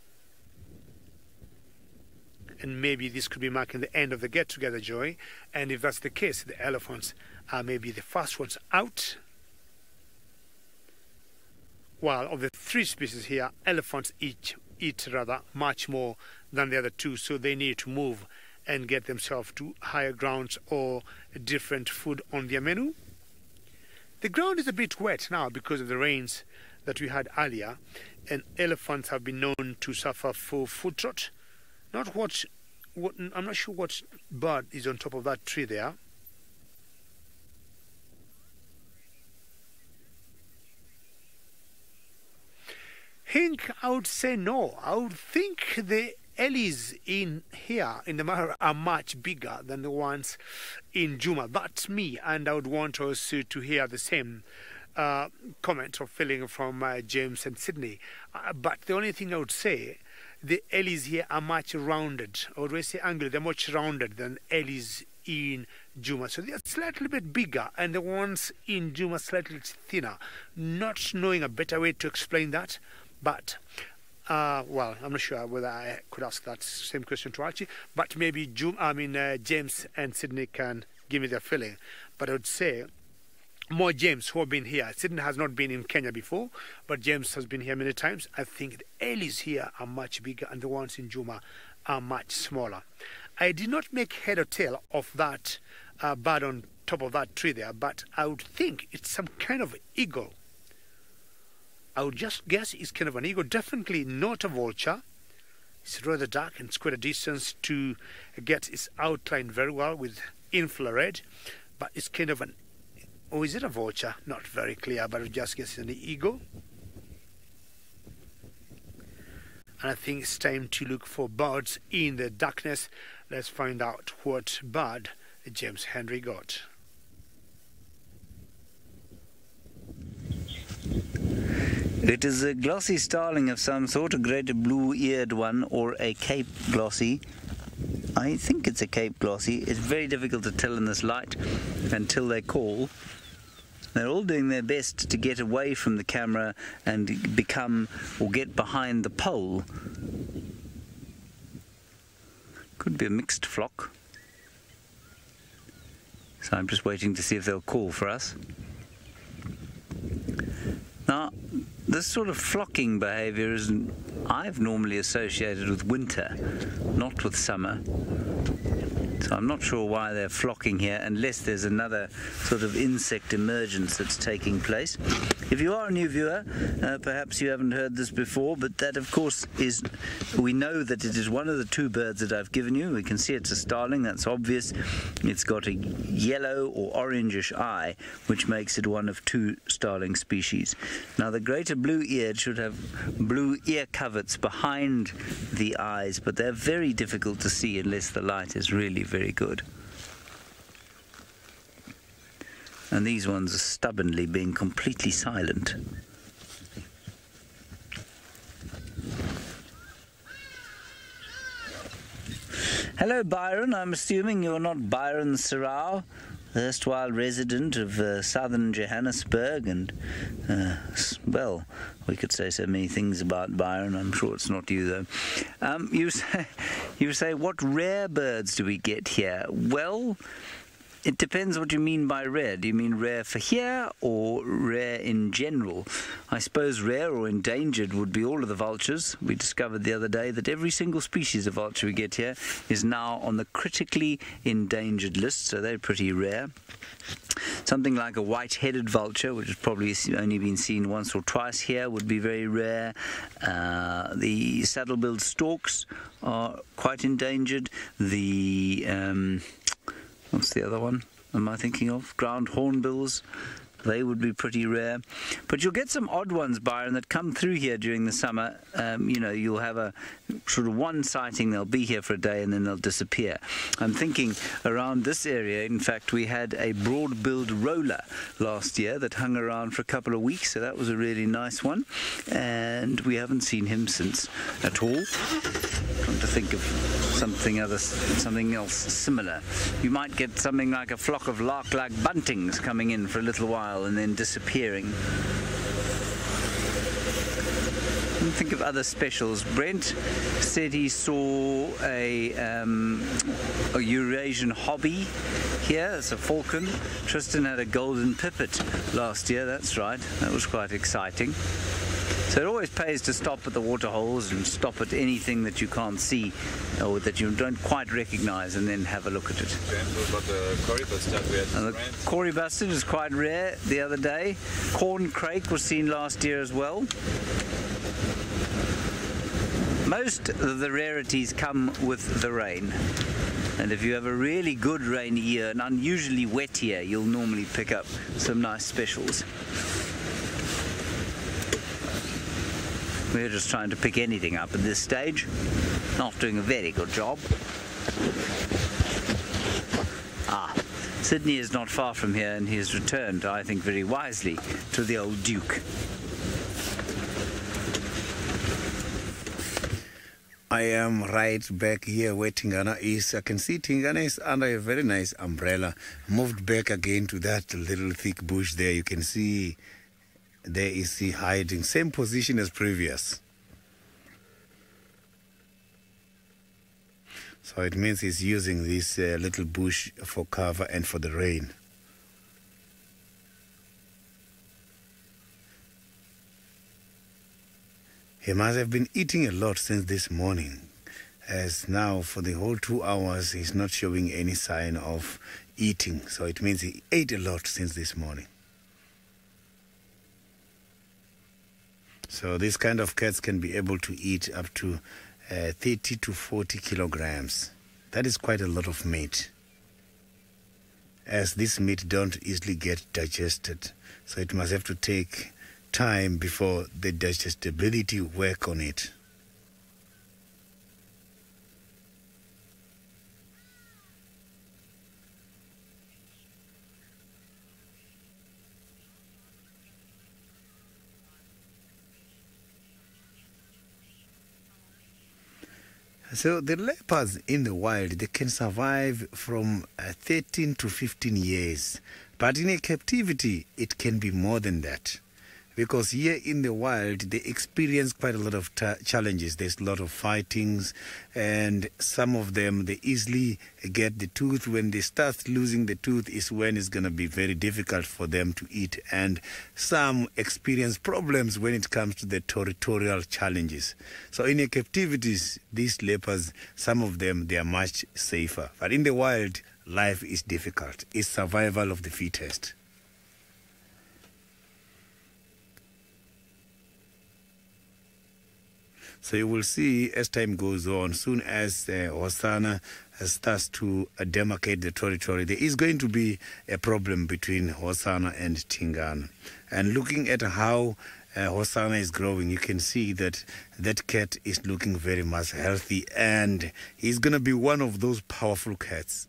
and maybe this could be marking the end of the get together, Joy. And if that's the case, the elephants are maybe the first ones out. While of the three species here, elephants each eat rather much more than the other two, so they need to move and get themselves to higher grounds or different food on their menu. The ground is a bit wet now because of the rains that we had earlier, and elephants have been known to suffer for foot rot. Not what, what I'm not sure what bird is on top of that tree there. Hink, I would say no. I would think the Ellies in here in the Mara are much bigger than the ones in Djuma. That's me, and I would want also to hear the same uh, comment or feeling from uh, James and Sydney. Uh, but the only thing I would say, the Ellies here are much rounded, or do say angular? They're much rounded than Ellies in Djuma. So they're slightly bit bigger, and the ones in Djuma slightly thinner. Not knowing a better way to explain that, but uh, well, I'm not sure whether I could ask that same question to Archie, but maybe Jum, I mean uh, James and Sydney can give me their feeling. But I would say more James who have been here. Sydney has not been in Kenya before, but James has been here many times. I think the Ellies here are much bigger and the ones in Djuma are much smaller. I did not make head or tail of that uh, bird on top of that tree there, but I would think it's some kind of eagle I would just guess it's kind of an eagle, definitely not a vulture. It's rather dark and it's quite a distance to get its outline very well with infrared, but it's kind of an, oh, is it a vulture? Not very clear, but I just guess it's an eagle. And I think it's time to look for birds in the darkness. Let's find out what bird James Hendry got. It is a glossy starling of some sort, a great blue-eared one, or a Cape glossy. I think it's a Cape glossy. It's very difficult to tell in this light until they call. They're all doing their best to get away from the camera and become or get behind the pole. Could be a mixed flock. So I'm just waiting to see if they'll call for us. Now, this sort of flocking behavior is I've normally associated with winter, not with summer. So I'm not sure why they're flocking here unless there's another sort of insect emergence that's taking place. If you are a new viewer, uh, perhaps you haven't heard this before, but that of course is, we know that it is one of the two birds that I've given you. We can see it's a starling, that's obvious. It's got a yellow or orangish eye, which makes it one of two starling species. Now the greater blue-eared should have blue ear coverts behind the eyes, but they're very difficult to see unless the light is really very good. And these ones are stubbornly being completely silent. Hello, Byron. I'm assuming you're not Byron Serrao, erstwhile resident of uh, southern Johannesburg, and, uh, well, we could say so many things about Byron. I'm sure it's not you, though. Um, you say, you say, what rare birds do we get here? Well, it depends what you mean by rare. Do you mean rare for here or rare in general? I suppose rare or endangered would be all of the vultures. We discovered the other day that every single species of vulture we get here is now on the critically endangered list, so they're pretty rare. Something like a white-headed vulture, which has probably only been seen once or twice here, would be very rare. Uh, the saddle-billed storks are quite endangered. The um, What's the other one? Am I thinking of? Ground hornbills. They would be pretty rare. But you'll get some odd ones, Byron, that come through here during the summer. Um, you know, you'll have a sort of one sighting, they'll be here for a day and then they'll disappear. I'm thinking around this area, in fact, we had a broad-billed roller last year that hung around for a couple of weeks, so that was a really nice one. And we haven't seen him since at all. Trying to think of something other, something else similar. You might get something like a flock of lark-like buntings coming in for a little while while and then disappearing. And think of other specials. Brent said he saw a, um, a Eurasian hobby here. It's a falcon. Tristan had a golden pipit last year. That's right. That was quite exciting. So it always pays to stop at the water holes and stop at anything that you can't see or that you don't quite recognize and then have a look at it. And the. Kori bustard is quite rare the other day. Corn crake was seen last year as well. Most of the rarities come with the rain. And if you have a really good rainy year, an unusually wet year, you'll normally pick up some nice specials. We're just trying to pick anything up at this stage. Not doing a very good job. Ah, Sydney is not far from here and he has returned, I think very wisely, to the old Duke. I am right back here where Tingana is. I can see Tingana is under a very nice umbrella. Moved back again to that little thick bush there. You can see there is he hiding. Same position as previous. So it means he's using this uh, little bush for cover and for the rain. He must have been eating a lot since this morning, as now for the whole two hours he's not showing any sign of eating. So it means he ate a lot since this morning. So these kind of cats can be able to eat up to uh, 30 to 40 kilograms. That is quite a lot of meat. As this meat don't easily get digested, so it must have to take time before the digestibility work on it. So the leopards in the wild they can survive from uh, 13 to 15 years, but in a captivity it can be more than that. Because here in the wild they experience quite a lot of challenges. There's a lot of fightings, and some of them they easily get the tooth. When they start losing the tooth, is when it's going to be very difficult for them to eat, and some experience problems when it comes to the territorial challenges. So in captivities, these leopards, some of them they are much safer, but in the wild, life is difficult. It's survival of the fittest. So you will see as time goes on, soon as uh, Hosana uh, starts to uh, demarcate the territory, there is going to be a problem between Hosana and Tingana. And looking at how uh, Hosana is growing, you can see that that cat is looking very much healthy and he's going to be one of those powerful cats.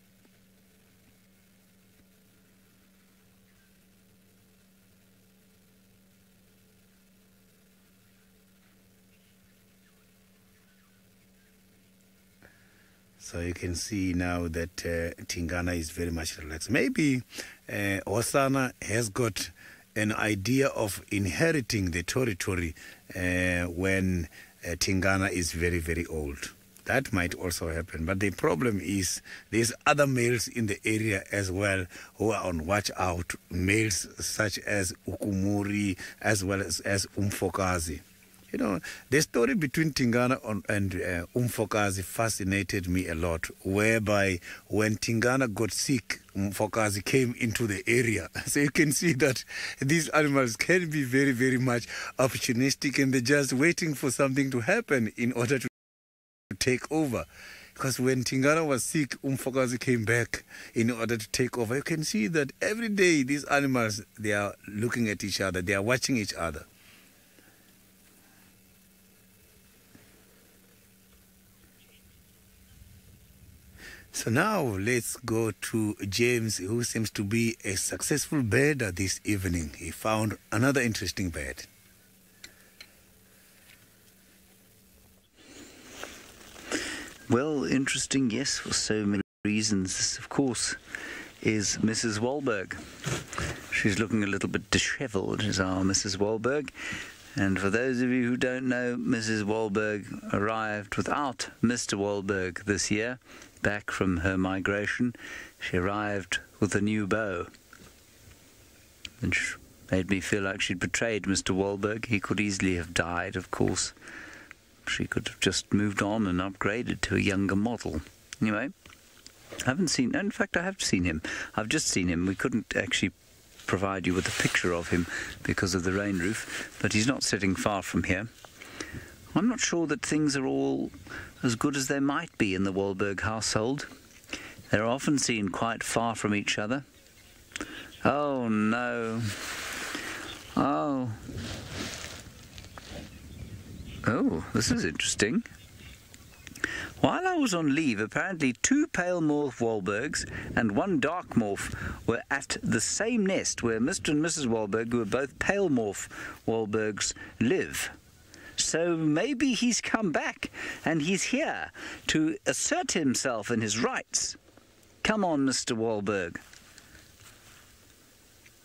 So you can see now that uh, Tingana is very much relaxed. Maybe uh, Hosana has got an idea of inheriting the territory uh, when uh, Tingana is very, very old. That might also happen. But the problem is there's other males in the area as well who are on watch out. Males such as Ukumuri as well as, as Umfokazi. You know, the story between Tingana and uh, Umfokazi fascinated me a lot, whereby when Tingana got sick, Umfokazi came into the area. So you can see that these animals can be very, very much opportunistic and they're just waiting for something to happen in order to take over. Because when Tingana was sick, Umfokazi came back in order to take over. You can see that every day these animals, they are looking at each other, they are watching each other. So now let's go to James, who seems to be a successful birder this evening. He found another interesting bird. Well, interesting, yes, for so many reasons. This, of course, is Mrs. Wahlberg. She's looking a little bit disheveled, is our Mrs. Wahlberg. And for those of you who don't know, Mrs. Wahlberg arrived without Mr. Wahlberg this year, back from her migration. She arrived with a new beau. And Made me feel like she'd betrayed Mr. Wahlberg. He could easily have died, of course. She could have just moved on and upgraded to a younger model. Anyway, I haven't seen. In fact, I have seen him. I've just seen him. We couldn't actually provide you with a picture of him because of the rain roof, but he's not sitting far from here. I'm not sure that things are all as good as they might be in the Wahlberg household. They're often seen quite far from each other. Oh no. Oh. Oh, this is interesting. While I was on leave, apparently two pale morph Wahlbergs and one dark morph were at the same nest where Mr. and Mrs. Wahlberg, who are both pale morph Wahlbergs, live. So maybe he's come back and he's here to assert himself and his rights. Come on, Mr. Wahlberg.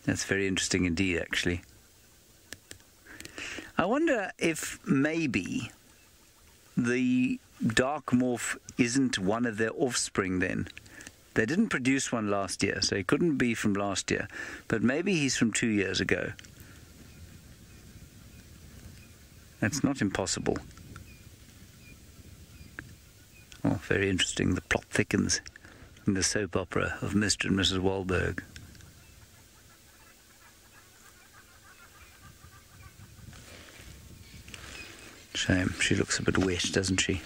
That's very interesting indeed, actually. I wonder if maybe the dark morph isn't one of their offspring then. They didn't produce one last year, so he couldn't be from last year. But maybe he's from two years ago. That's not impossible. Oh, very interesting. The plot thickens in the soap opera of Mr. and Mrs. Wahlberg. Shame. She looks a bit wet, doesn't she?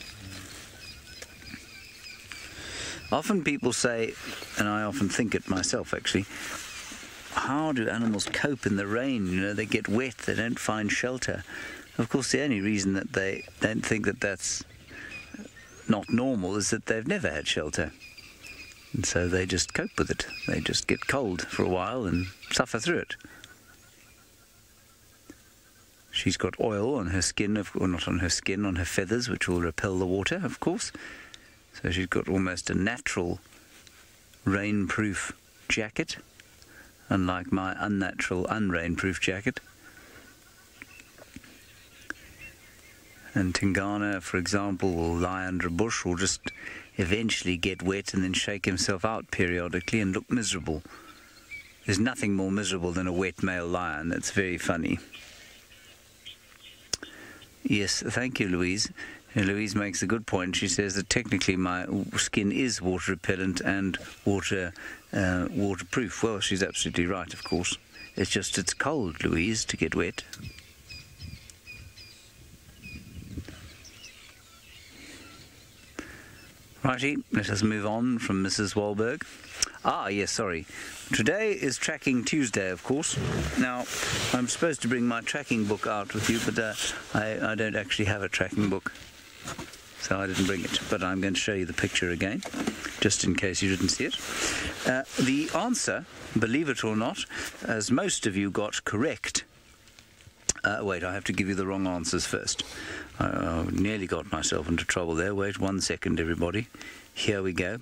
Often people say, and I often think it myself actually, how do animals cope in the rain? You know, they get wet, they don't find shelter. Of course, the only reason that they don't think that that's not normal is that they've never had shelter. And so they just cope with it. They just get cold for a while and suffer through it. She's got oil on her skin, or not on her skin, on her feathers, which will repel the water, of course. So she's got almost a natural rainproof jacket, unlike my unnatural unrainproof jacket. And Tingana, for example, will lie under a bush or just eventually get wet and then shake himself out periodically and look miserable. There's nothing more miserable than a wet male lion. That's very funny. Yes, thank you, Louise. Louise makes a good point. She says that technically my skin is water repellent and water uh, waterproof. Well, she's absolutely right, of course. It's just it's cold, Louise, to get wet. Righty, let us move on from Mrs. Wahlberg. Ah, yes, sorry. Today is Tracking Tuesday, of course. Now, I'm supposed to bring my tracking book out with you, but uh, I, I don't actually have a tracking book, so I didn't bring it. But I'm going to show you the picture again, just in case you didn't see it. Uh, the answer, believe it or not, as most of you got correct, uh, wait, I have to give you the wrong answers first. I, nearly got myself into trouble there. Wait one second, everybody. Here we go.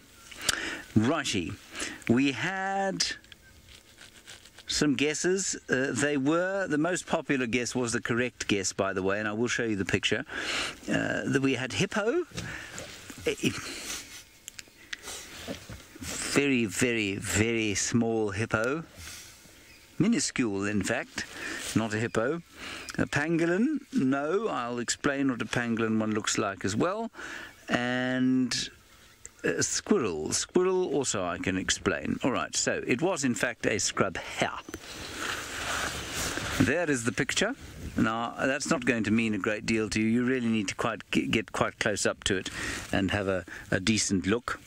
Righty. We had some guesses. Uh, they were, the most popular guess was the correct guess, by the way, and I will show you the picture. Uh, that we had hippo. Very, very, very small hippo. Minuscule, in fact, not a hippo. A pangolin, no, I'll explain what a pangolin one looks like as well. And a squirrel. Squirrel also I can explain. All right, so it was in fact a scrub hare. There is the picture. Now, that's not going to mean a great deal to you. You really need to quite get quite close up to it and have a, a decent look.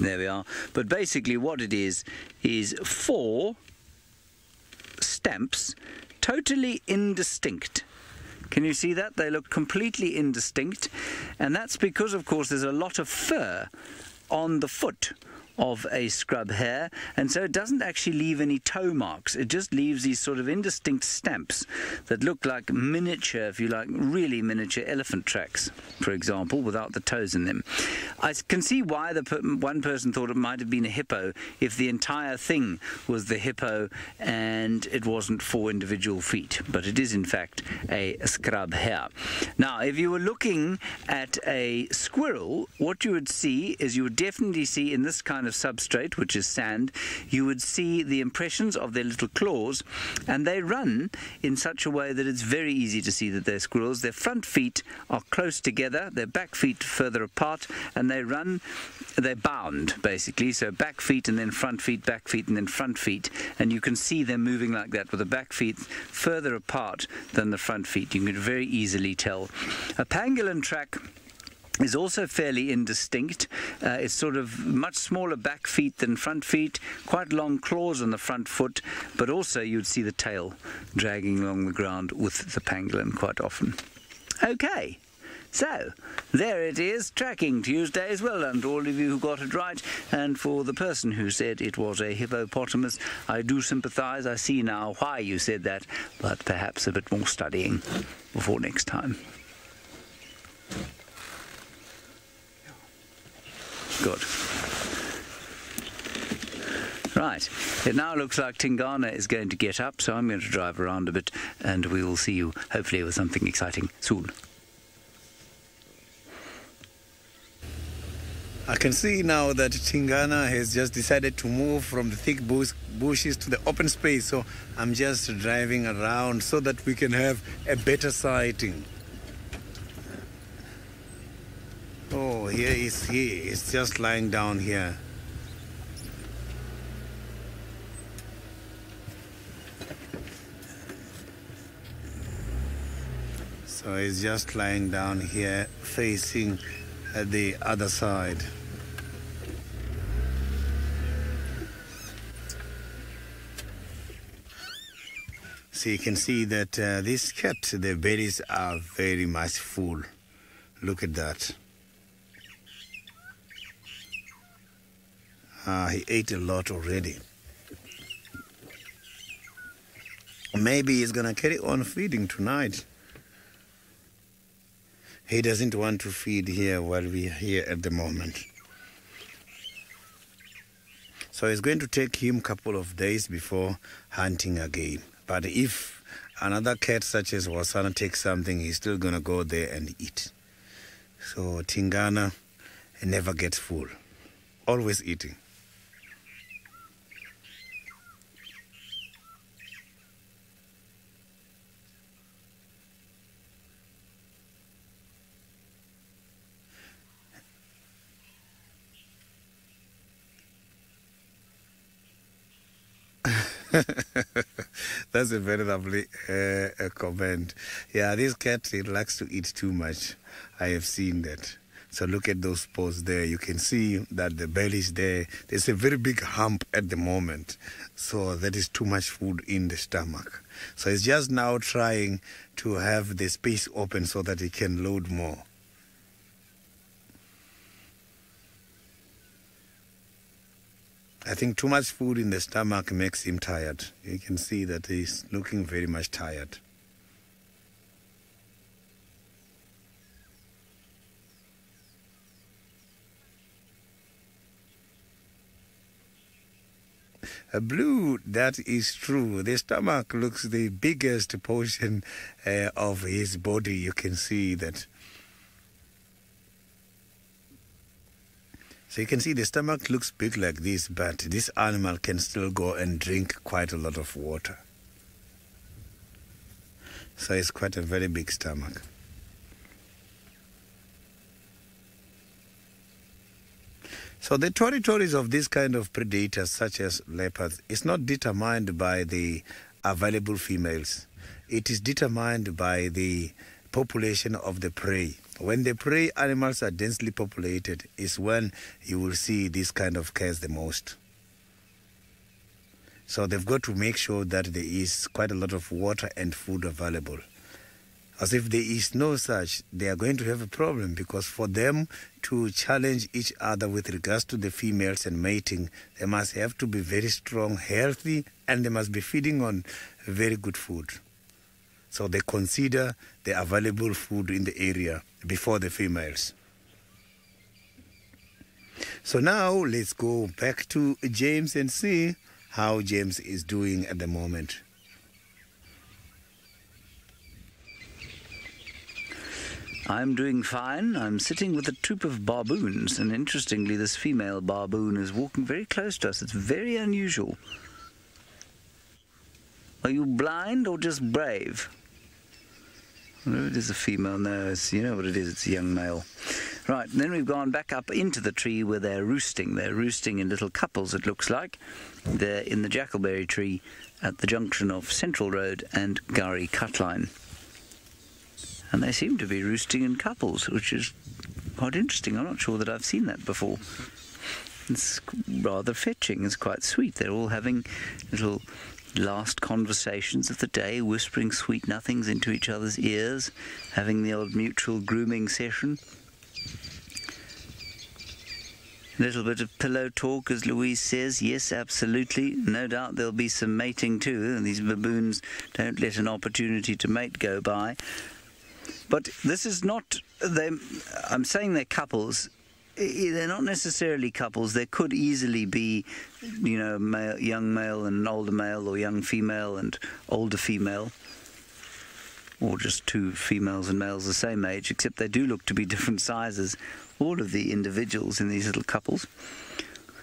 There we are. But basically, what it is is four stamps, totally indistinct. Can you see that? They look completely indistinct. And that's because, of course, there's a lot of fur on the foot of a scrub hare, and so it doesn't actually leave any toe marks. It just leaves these sort of indistinct stamps that look like miniature, if you like, really miniature elephant tracks, for example, without the toes in them. I can see why the one person thought it might have been a hippo if the entire thing was the hippo and it wasn't four individual feet, but it is in fact a scrub hare. Now, if you were looking at a squirrel, what you would see is you would definitely see in this kind of of substrate, which is sand, you would see the impressions of their little claws, and they run in such a way that it's very easy to see that they're squirrels. Their front feet are close together, their back feet further apart, and they run, they're bound basically. So back feet and then front feet, back feet and then front feet, and you can see them moving like that with the back feet further apart than the front feet. You can very easily tell. A pangolin track is also fairly indistinct. Uh, it's sort of much smaller back feet than front feet, quite long claws on the front foot, but also you'd see the tail dragging along the ground with the pangolin quite often. Okay. So, there it is, Tracking Tuesdays. Well done to all of you who got it right. And for the person who said it was a hippopotamus, I do sympathise. I see now why you said that, but perhaps a bit more studying before next time. Good. Right, it now looks like Tingana is going to get up, so I'm going to drive around a bit and we will see you hopefully with something exciting soon. I can see now that Tingana has just decided to move from the thick bush, bushes to the open space. So I'm just driving around so that we can have a better sighting. Oh, here is he. It's just lying down here. So he's just lying down here facing the other side. So you can see that uh, this cat, the berries are very much full. Look at that. Uh, he ate a lot already. Maybe he's gonna carry on feeding tonight. He doesn't want to feed here while we're here at the moment. So it's going to take him a couple of days before hunting again. But if another cat such as Hosana takes something, he's still gonna go there and eat. So Tingana never gets full, always eating. That's a very lovely uh, comment. Yeah, this cat it likes to eat too much. I have seen that. So look at those paws there. You can see that the belly is there. There's a very big hump at the moment. So that is too much food in the stomach. So it's just now trying to have the space open so that it can load more. I think too much food in the stomach makes him tired. You can see that he's looking very much tired. A blue, that is true. The stomach looks the biggest portion uh, of his body. You can see that. So you can see the stomach looks big like this, but this animal can still go and drink quite a lot of water. So it's quite a very big stomach. So the territories of these kind of predators, such as leopards, is not determined by the available females. It is determined by the population of the prey. When the prey animals are densely populated, is when you will see this kind of case the most. So they've got to make sure that there is quite a lot of water and food available. As if there is no such, they are going to have a problem because for them to challenge each other with regards to the females and mating, they must have to be very strong, healthy, and they must be feeding on very good food. So they consider the available food in the area before the females. So now let's go back to James and see how James is doing at the moment. I'm doing fine. I'm sitting with a troop of baboons, and interestingly, this female baboon is walking very close to us. It's very unusual. Are you blind or just brave? It is a female. No, you know what it is. It's a young male. Right, then we've gone back up into the tree where they're roosting. They're roosting in little couples, it looks like. They're in the jackalberry tree at the junction of Central Road and Gowrie Cutline. And they seem to be roosting in couples, which is quite interesting. I'm not sure that I've seen that before. It's rather fetching. It's quite sweet. They're all having little last conversations of the day, whispering sweet nothings into each other's ears, having the old mutual grooming session. A little bit of pillow talk, as Louise says. Yes, absolutely. No doubt there'll be some mating too. These baboons don't let an opportunity to mate go by. But this is not them. I'm saying they're couples. They're not necessarily couples. There could easily be, you know, male, young male and older male, or young female and older female, or just two females and males the same age. Except they do look to be different sizes. All of the individuals in these little couples.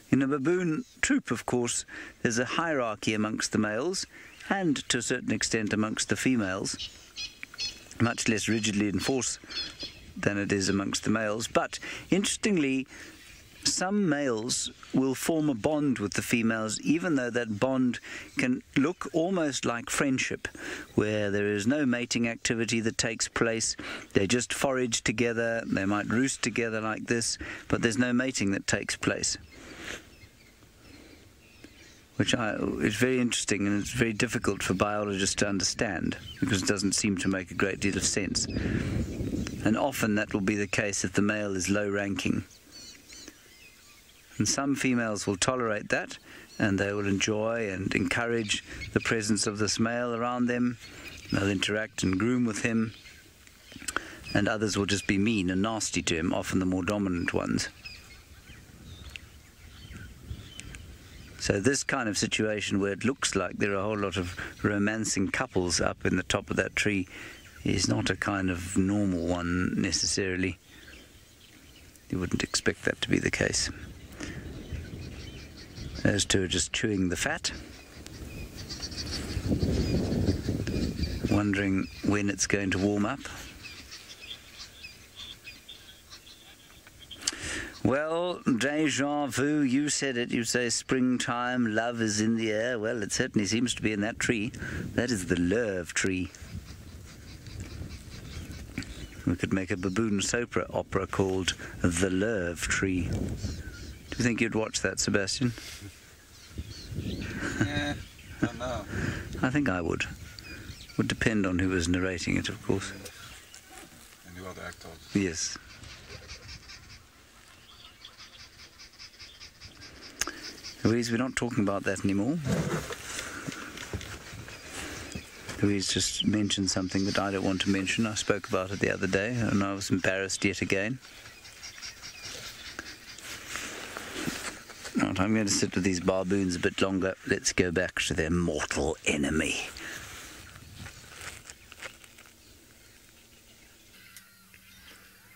In a baboon troop, of course, there's a hierarchy amongst the males, and to a certain extent amongst the females much less rigidly enforced than it is amongst the males. But interestingly, some males will form a bond with the females, even though that bond can look almost like friendship, where there is no mating activity that takes place. They just forage together, they might roost together like this, but there's no mating that takes place which I, is very interesting and it's very difficult for biologists to understand because it doesn't seem to make a great deal of sense. And often that will be the case if the male is low ranking. And some females will tolerate that and they will enjoy and encourage the presence of this male around them. They'll interact and groom with him. And others will just be mean and nasty to him, often the more dominant ones. So this kind of situation where it looks like there are a whole lot of romancing couples up in the top of that tree is not a kind of normal one necessarily. You wouldn't expect that to be the case. Those two are just chewing the fat, wondering when it's going to warm up. Well, deja vu, you said it. You say springtime, love is in the air. Well, it certainly seems to be in that tree. That is the Lerve tree. We could make a baboon soap opera called The Lerve Tree. Do you think you'd watch that, Sebastian? Yeah, I don't know. I think I would. Would depend on who was narrating it, of course. And the other actors. Yes. Louise, we're not talking about that anymore. Louise just mentioned something that I don't want to mention. I spoke about it the other day and I was embarrassed yet again. Right, I'm going to sit with these baboons a bit longer. Let's go back to their mortal enemy.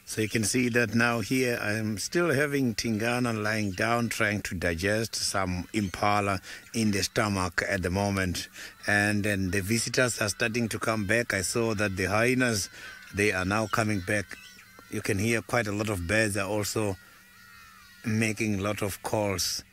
So you can see that now here I'm still having Tingana lying down trying to digest some impala in the stomach at the moment. And then the visitors are starting to come back. I saw that the hyenas, they are now coming back. You can hear quite a lot of birds are also making a lot of calls.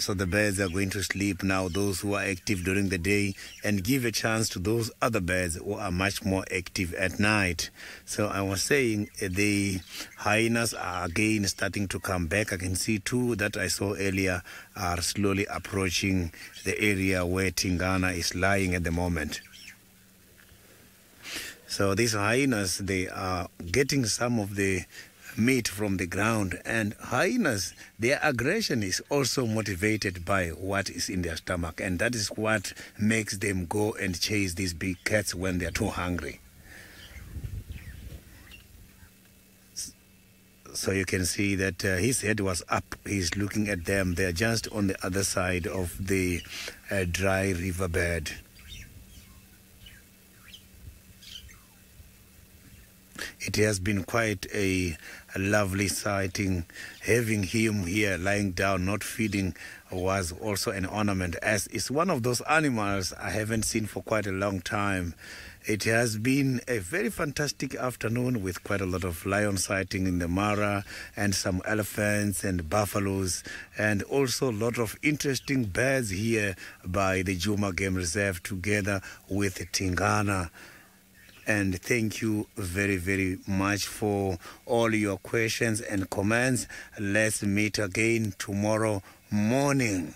So the birds are going to sleep now, those who are active during the day, and give a chance to those other birds who are much more active at night. So I was saying uh, the hyenas are again starting to come back. I can see two that I saw earlier are slowly approaching the area where Tingana is lying at the moment. So these hyenas, they are getting some of the meat from the ground and hyenas their aggression is also motivated by what is in their stomach. And that is what makes them go and chase these big cats when they're too hungry. So you can see that uh, his head was up. He's looking at them. They're just on the other side of the uh, dry riverbed it has been quite a, a lovely sighting. Having him here lying down, not feeding, was also an ornament, as it's one of those animals I haven't seen for quite a long time. It has been a very fantastic afternoon with quite a lot of lion sighting in the Mara and some elephants and buffaloes and also a lot of interesting birds here by the Djuma Game Reserve together with Tingana. And thank you very, very much for all your questions and comments. Let's meet again tomorrow morning.